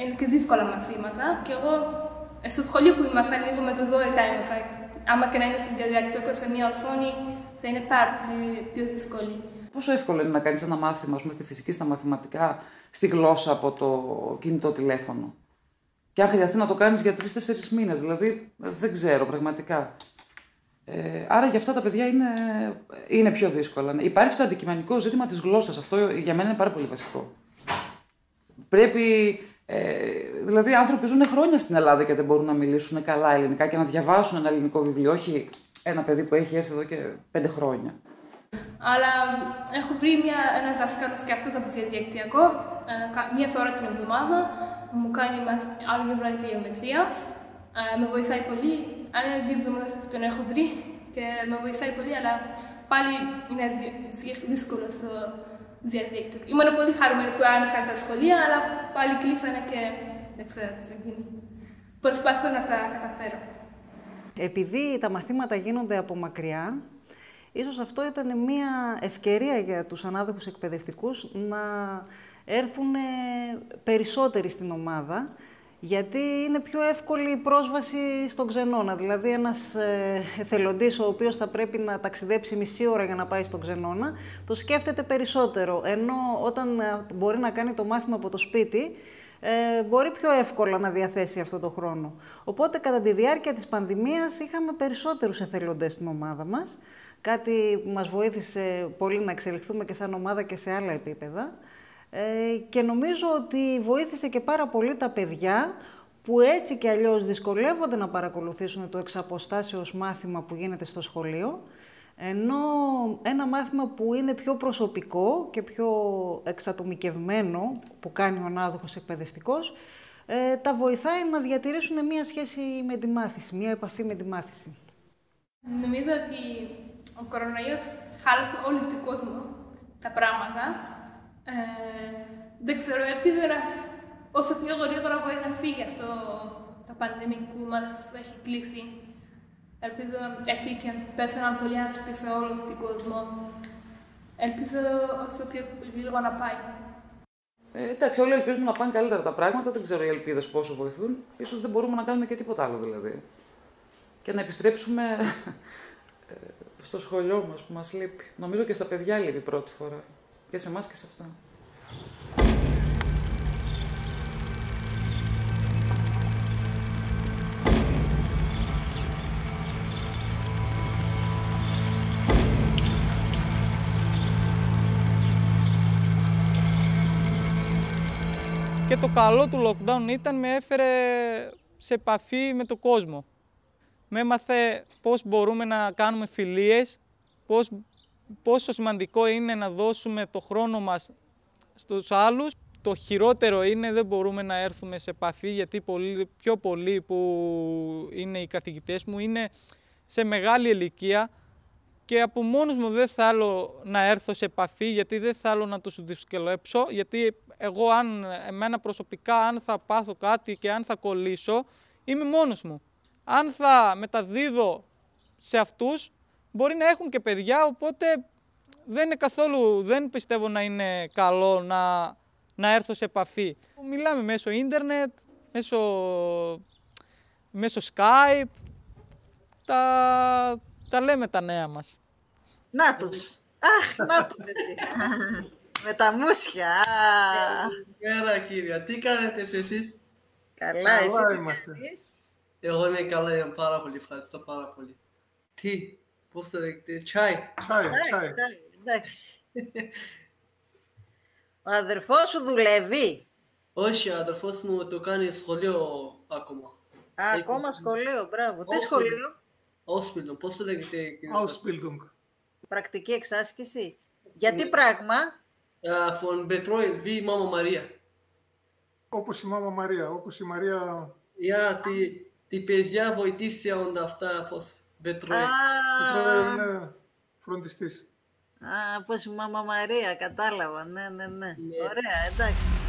είναι και δύσκολα μαθήματα και εγώ στο σχολείο που ήμασταν λίγο με το 12 έμαθα. Άμα και να είναι στην διαδικτυακό σε μια οθόνη, θα είναι πάρα πολύ πιο δύσκολη. Πόσο εύκολο είναι να κάνεις ένα μάθημα, πούμε, στη φυσική, στα μαθηματικά, στη γλώσσα από το κινητό τηλέφωνο; Και αν χρειαστεί να το κάνεις για τρει-τέσσερι μήνες. Δηλαδή, δεν ξέρω πραγματικά. Ε, άρα για αυτά τα παιδιά είναι, είναι πιο δύσκολα. Υπάρχει το αντικειμενικό ζήτημα της γλώσσας. Αυτό για μένα είναι πάρα πολύ βασικό. Πρέπει, ε, δηλαδή άνθρωποι ζουν χρόνια στην Ελλάδα και δεν μπορούν να μιλήσουν καλά ελληνικά και να διαβάσουν ένα ελληνικό βιβλίο, όχι ένα παιδί που έχει έρθει εδώ και πέντε χρόνια. Αλλά έχω βρει μια, ένας δάσκαλος και αυτό από διαδικτυακό, ε, μία φορά την εβδομάδα, μου κάνει άλλη και γεωμετρία. Ε, με βοηθάει πολύ. Αν είναι δύο εβδομάδες που τον έχω βρει και με βοηθάει πολύ, αλλά πάλι είναι δύσκολο στο διαδίκτυο. Ήμουν πολύ χαρούμενη που άνοιξαν τα σχολεία, αλλά πάλι κλείσανε και δεν ξέρω τι θα γίνει. Προσπαθώ να τα καταφέρω. Επειδή τα μαθήματα γίνονται από μακριά, ίσως αυτό ήταν μια ευκαιρία για τους ανάδοχους εκπαιδευτικούς να έρθουν περισσότεροι στην ομάδα, γιατί είναι πιο εύκολη η πρόσβαση στον ξενώνα. Δηλαδή ένας ε, εθελοντής ο οποίος θα πρέπει να ταξιδέψει μισή ώρα για να πάει στον ξενώνα, το σκέφτεται περισσότερο, ενώ όταν ε, μπορεί να κάνει το μάθημα από το σπίτι, ε, μπορεί πιο εύκολα να διαθέσει αυτό το χρόνο. Οπότε κατά τη διάρκεια της πανδημίας είχαμε περισσότερους εθελοντές στην ομάδα μας, κάτι που μας βοήθησε πολύ να εξελιχθούμε και σαν ομάδα και σε άλλα επίπεδα. Ε, και νομίζω ότι βοήθησε και πάρα πολύ τα παιδιά που έτσι και αλλιώς δυσκολεύονται να παρακολουθήσουν το εξαποστάσεως μάθημα που γίνεται στο σχολείο, ενώ ένα μάθημα που είναι πιο προσωπικό και πιο εξατομικευμένο, που κάνει ο ανάδοχος εκπαιδευτικός, ε, τα βοηθάει να διατηρήσουν μία σχέση με τη μάθηση, μία επαφή με τη μάθηση. Νομίζω ότι ο κορονοϊός χάλασε όλο τον κόσμο τα πράγματα. Ε, δεν ξέρω, ελπίζω να, όσο πιο γρήγορα μπορεί να φύγει αυτό το πανδημία που μας έχει κλείσει. Ελπίζω έτσι και πέσανε πολλοί άνθρωποι σε όλο τον κόσμο. Ελπίζω όσο πιο γρήγορα να πάει. Ε, εντάξει, όλοι ελπίζουμε να πάνε καλύτερα τα πράγματα. Δεν ξέρω οι ελπίδες πόσο βοηθούν. σω δεν μπορούμε να κάνουμε και τίποτα άλλο δηλαδή. Και να επιστρέψουμε ε, στο σχολείο μας που μας λείπει. Νομίζω και στα παιδιά λείπει πρώτη φορά. Και σε εμάς και σε αυτά. Και το καλό του lockdown ήταν με έφερε σε επαφή με τον κόσμο. Με έμαθε πώς μπορούμε να κάνουμε φιλίες, πώς, πόσο σημαντικό είναι να δώσουμε το χρόνο μας στους άλλους. Το χειρότερο είναι δεν μπορούμε να έρθουμε σε επαφή γιατί πολύ, πιο πολλοί που είναι οι καθηγητές μου είναι σε μεγάλη ηλικία και από μόνος μου δεν θέλω να έρθω σε επαφή γιατί δεν θέλω να τους δυσκολέψω γιατί εγώ αν εμένα προσωπικά αν θα πάθω κάτι και αν θα κολλήσω είμαι μόνος μου. Αν θα μεταδίδω σε αυτούς μπορεί να έχουν και παιδιά οπότε δεν είναι καθόλου, δεν πιστεύω να είναι καλό να, να έρθω σε επαφή. Μιλάμε μέσω ίντερνετ, μέσω, μέσω Skype, τα, τα λέμε τα νέα μας. Να τους. Αχ, να το παιδί. Με τα μουσια. Καλησπέρα κύριε. Τι κάνετε εσείς; Καλά, εσύ είμαστε. Εγώ είμαι καλά, είμαι πάρα πολύ, ευχαριστώ πάρα πολύ. Τι, πώς το λέγεται, τσάι. Τσάι, τσάι. Εντάξει. Ο αδερφός σου δουλεύει; Όχι, ο αδερφός μου το κάνει σχολείο ακόμα. Α, ακόμα σχολείο, μπράβο. Τι σχολείο; Ausbildung, πώς το λέγεται. Ausbildung. Πρακτική εξάσκηση. Για τι πράγμα; Uh, von Betreuung, wie Mama Maria. Όπως η Μάμα Μαρία, όπως η Μαρία... Για τη, τη παιδιά βοηθήσεων αυτά, πώς Betreuung. Betreuung είναι φροντιστής. Α, όπως η Μάμα Μαρία, κατάλαβα, ναι, ναι, ναι. Ωραία, εντάξει.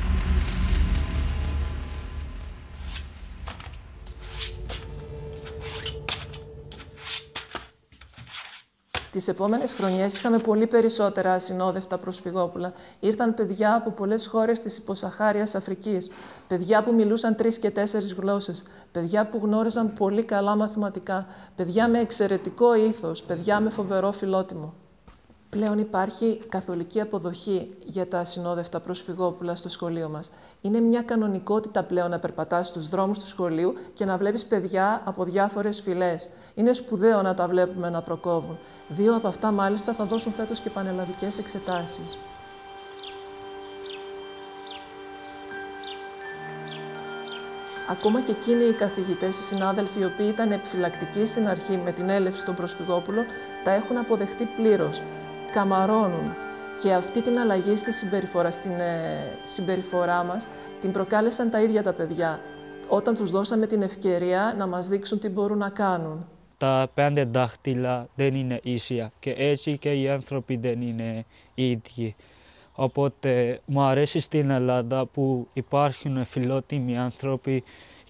Τις επόμενες χρονιές είχαμε πολύ περισσότερα ασυνόδευτα προσφυγόπουλα. Ήρθαν παιδιά από πολλές χώρες της υποσαχάριας Αφρικής. Παιδιά που μιλούσαν τρεις και τέσσερις γλώσσες. Παιδιά που γνώριζαν πολύ καλά μαθηματικά. Παιδιά με εξαιρετικό ήθος. Παιδιά με φοβερό φιλότιμο. Πλέον υπάρχει καθολική αποδοχή για τα ασυνόδευτα προσφυγόπουλα στο σχολείο μας. Είναι μια κανονικότητα πλέον να περπατάς στους δρόμους του σχολείου και να βλέπεις παιδιά από διάφορες φυλές. Είναι σπουδαίο να τα βλέπουμε να προκόβουν. Δύο από αυτά μάλιστα θα δώσουν φέτος και πανελλαδικές εξετάσεις. Ακόμα και εκείνοι οι καθηγητές, οι συνάδελφοι, οι οποίοι ήταν επιφυλακτικοί στην αρχή με την έλευση των προσφυγόπουλων, τα έχουν αποδεχτεί πλήρως καμαρώνουν. Και αυτή την αλλαγή στη συμπεριφορά, στην ε, συμπεριφορά μας την προκάλεσαν τα ίδια τα παιδιά όταν τους δώσαμε την ευκαιρία να μας δείξουν τι μπορούν να κάνουν. Τα πέντε δάχτυλα δεν είναι ίσια και έτσι και οι άνθρωποι δεν είναι ίδιοι. Οπότε μου αρέσει στην Ελλάδα που υπάρχουν φιλότιμοι άνθρωποι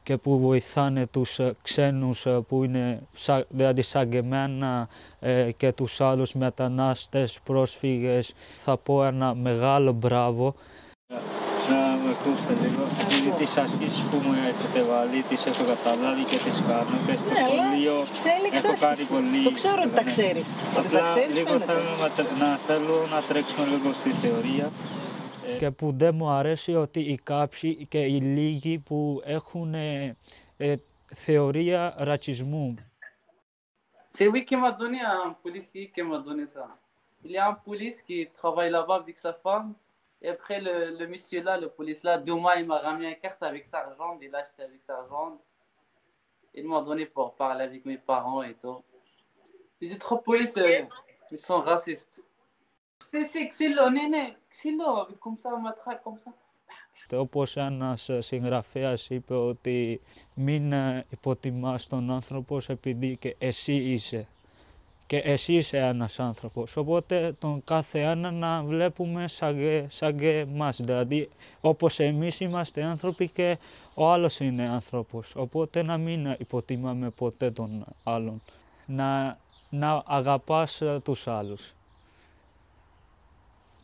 και που βοηθάνε τους ε, ξένους ε, που είναι δηλαδή σαν και εμένα ε, και τους άλλους μετανάστες, πρόσφυγες. Θα πω ένα μεγάλο μπράβο. Να με ακούσετε λίγο. Ήδη τις ασκήσεις που μου έχετε βάλει, τις έχω καταλάβει και τις κάνω και στο Ναι, αλλά σχολείο θέλει έχω εξάσκηση. κάνει πολύ. Το ξέρω ότι τα ναι. ξέρεις. Ότι τα Απλά ξέρεις λίγο φαίνεται. θέλω να, να, θέλω να τρέξουμε λίγο στη θεωρία. Και που δεν μου αρέσει ότι οι κάποιοι και οι λίγοι που έχουν ε, ε, θεωρία ρατσισμού. C'est lui qui m'a donné un policier qui m'a donné ça. Il y a un police qui travaille là-bas avec sa femme. Et après, le, le monsieur là, le police là, deux mois, il m'a ramené une carte avec sa argent. Il l'a acheté avec sa argent. Il m'a donné pour parler avec mes parents et tout. Les autres polices, euh, ils sont racistes. C'est c'est xylo, néné, xylo, comme ça, on m'attraque comme ça. Όπως ένας ε, συγγραφέας είπε ότι μην ε, υποτιμάς τον άνθρωπο επειδή και εσύ είσαι. Και εσύ είσαι ένας άνθρωπος. Οπότε τον κάθε ένα να βλέπουμε σαν και, σαν και εμάς. Δηλαδή όπως εμείς είμαστε άνθρωποι και ο άλλος είναι άνθρωπος. Οπότε να μην υποτιμάμε ποτέ τον άλλον. Να, να αγαπάς ε, τους άλλους.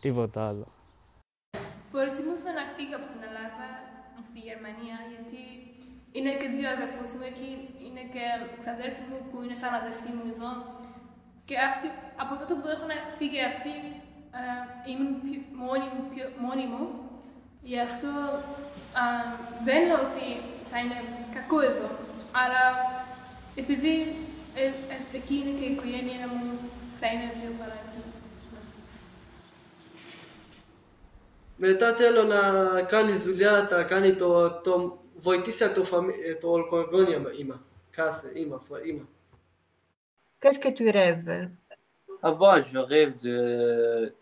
Τίποτα άλλο. Προτιμούσα να φύγω από την Ελλάδα στη Γερμανία γιατί είναι και δύο αδερφούς μου εκεί, είναι και ξαδέρφοι μου που είναι σαν αδερφοί μου εδώ. Και αυτοί, από τότε που έχουν φύγει αυτοί, ε, ήμουν πιο- μόνη, μου, πιο, μόνη μου. Γι' αυτό α, δεν λέω ότι θα είναι κακό εδώ. Αλλά επειδή ε, ε, εκεί είναι και η οικογένεια μου, θα είμαι πιο καλά εκεί. Μετά θέλω να κάνει δουλειά, τα κάνει το, το βοηθήσει το, φαμι, ε, το οικογένεια είμαι. Κάθε, είμαι, φο- είμαι. Qu'est-ce que tu rêves Avant, je rêve de,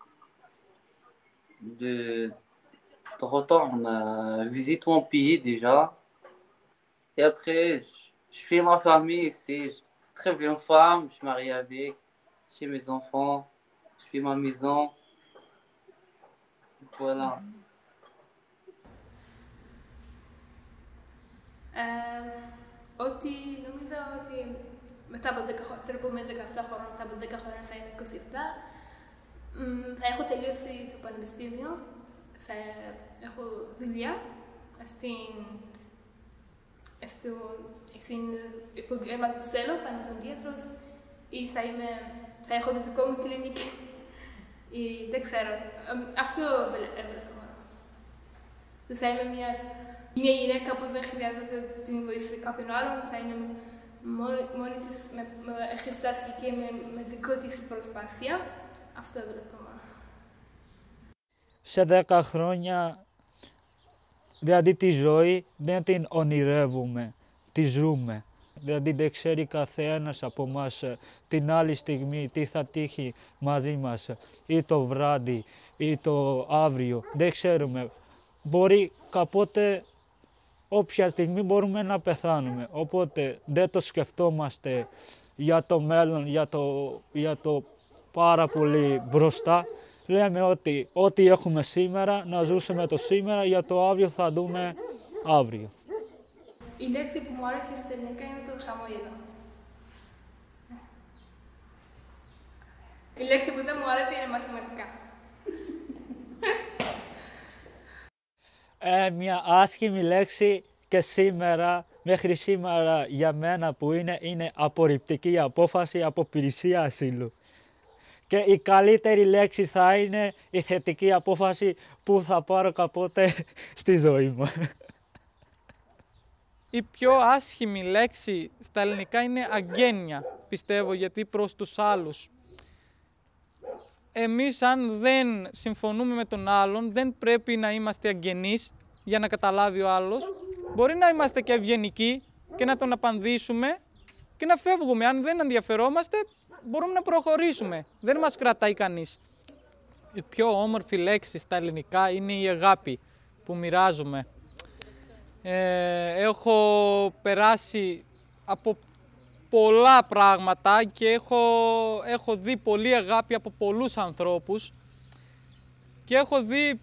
de, de retourner euh, visiter mon pays déjà. Et après, je, je fais ma famille ici. Je trouve une femme, je suis marié avec, j'ai mes enfants, je fais ma maison. Voilà. Ε, ότι νομίζω ότι μετά από 10 χρόνια, τώρα που είμαι 17 χρόνια, μετά από 10 χρόνια θα είμαι 27, μ, θα έχω τελειώσει το πανεπιστήμιο, θα έχω δουλειά στην, στο, στην επαγγέλμα που θέλω, θα είμαι δοντίατρος ή θα, είμαι, θα έχω το δικό μου κλινική ή δεν ξέρω. Ε, Αυτό βλέ- έβλεπα μόνο. Ότι θα είμαι μια, μια γυναίκα που δεν χρειάζεται την βοήθεια κάποιον άλλον, θα είναι μόνη, μόνη της, με, με, έχει φτάσει και με, με δικό της προσπάθεια. Αυτό έβλεπα μόνο. σε 10 χρόνια, δηλαδή τη ζωή δεν την ονειρεύουμε, τη ζούμε. Δηλαδή δεν ξέρει καθένας από μας την άλλη στιγμή τι θα τύχει μαζί μας ή το βράδυ ή το αύριο. Δεν ξέρουμε. Μπορεί κάποτε όποια στιγμή μπορούμε να πεθάνουμε. Οπότε δεν το σκεφτόμαστε για το μέλλον, για το, για το πάρα πολύ μπροστά. Λέμε ότι ό,τι έχουμε σήμερα να ζούσουμε το σήμερα, για το αύριο θα δούμε αύριο. Η λέξη που μου άρεσε στα ελληνικά είναι το χαμόγελο. Η λέξη που δεν μου άρεσε είναι μαθηματικά. Ε, μια άσχημη λέξη και σήμερα, μέχρι σήμερα για μένα που είναι, είναι απορριπτική απόφαση από υπηρεσία ασύλου. Και η καλύτερη λέξη θα είναι η θετική απόφαση που θα πάρω κάποτε στη ζωή μου. Η πιο άσχημη λέξη στα ελληνικά είναι αγγένεια, πιστεύω, γιατί προς τους άλλους. Εμείς αν δεν συμφωνούμε με τον άλλον, δεν πρέπει να είμαστε αγγενείς για να καταλάβει ο άλλος. Μπορεί να είμαστε και ευγενικοί και να τον απαντήσουμε και να φεύγουμε. Αν δεν ενδιαφερόμαστε, μπορούμε να προχωρήσουμε. Δεν μας κρατάει κανείς. Η πιο όμορφη λέξη στα ελληνικά είναι η αγάπη που μοιράζουμε. Ε, έχω περάσει από πολλά πράγματα και έχω, έχω δει πολλή αγάπη από πολλούς ανθρώπους και έχω δει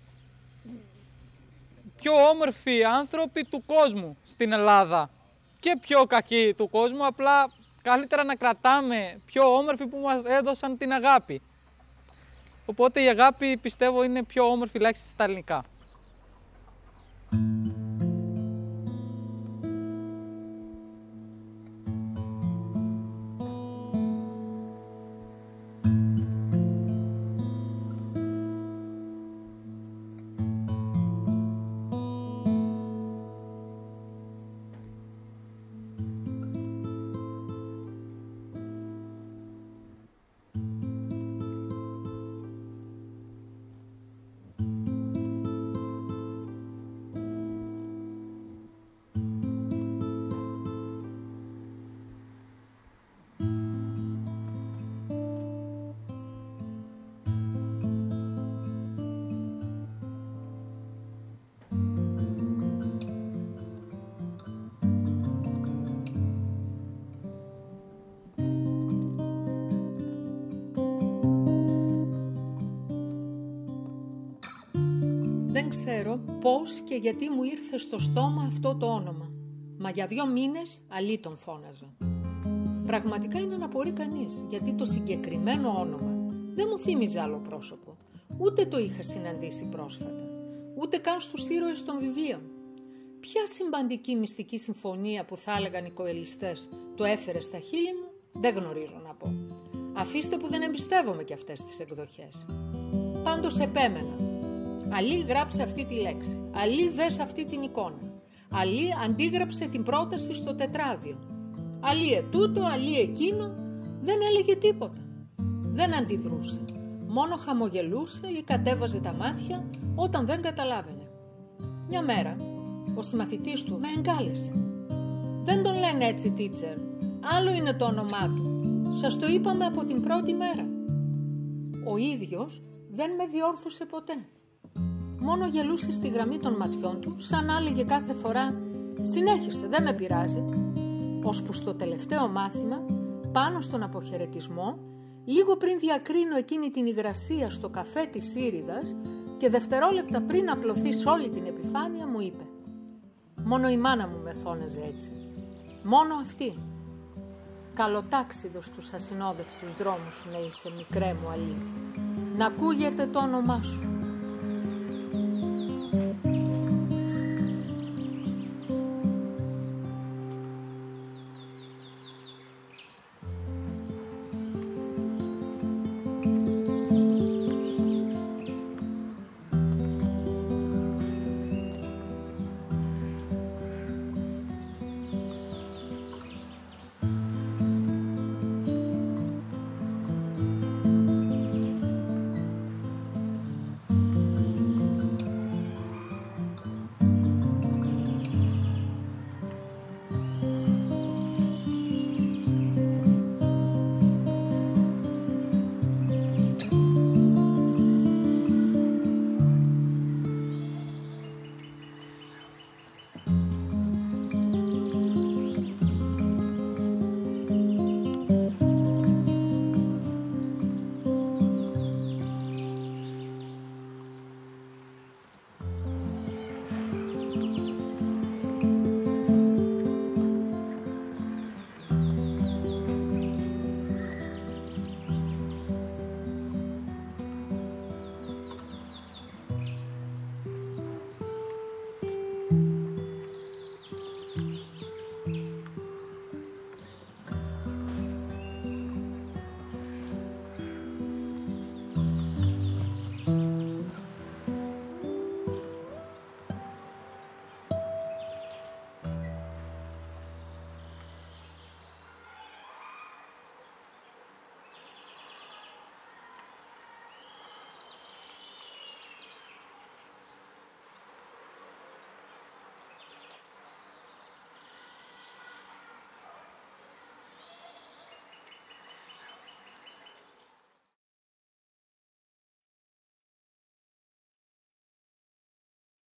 πιο όμορφοι άνθρωποι του κόσμου στην Ελλάδα και πιο κακοί του κόσμου, απλά καλύτερα να κρατάμε πιο όμορφοι που μας έδωσαν την αγάπη. Οπότε η αγάπη πιστεύω είναι πιο όμορφη λέξη στα ελληνικά. Και γιατί μου ήρθε στο στόμα αυτό το όνομα. Μα για δύο μήνες αλή τον φώναζα. Πραγματικά είναι να απορεί κανείς, γιατί το συγκεκριμένο όνομα δεν μου θύμιζε άλλο πρόσωπο. Ούτε το είχα συναντήσει πρόσφατα. Ούτε καν στους ήρωες των βιβλίων. Ποια συμπαντική μυστική συμφωνία που θα έλεγαν οι κοελιστές το έφερε στα χείλη μου, δεν γνωρίζω να πω. Αφήστε που δεν εμπιστεύομαι και αυτές τις εκδοχές. Πάντως επέμενα Αλλή γράψε αυτή τη λέξη. Αλλή δες αυτή την εικόνα. Αλλή αντίγραψε την πρόταση στο τετράδιο. Αλλή ετούτο, αλλή εκείνο. Δεν έλεγε τίποτα. Δεν αντιδρούσε. Μόνο χαμογελούσε ή κατέβαζε τα μάτια όταν δεν καταλάβαινε. Μια μέρα, ο συμμαθητής του με εγκάλεσε. Δεν τον λένε έτσι, teacher. Άλλο είναι το όνομά του. Σας το είπαμε από την πρώτη μέρα. Ο ίδιος δεν με διόρθωσε ποτέ μόνο γελούσε στη γραμμή των ματιών του, σαν άλεγε κάθε φορά «Συνέχισε, δεν με πειράζει», ώσπου στο τελευταίο μάθημα, πάνω στον αποχαιρετισμό, λίγο πριν διακρίνω εκείνη την υγρασία στο καφέ της Σύριδας και δευτερόλεπτα πριν απλωθεί σε όλη την επιφάνεια μου είπε «Μόνο η μάνα μου με φώναζε έτσι. Μόνο αυτή. Καλοτάξιδος στους ασυνόδευτους δρόμους να είσαι μικρέ μου αλή. Να ακούγεται το όνομά σου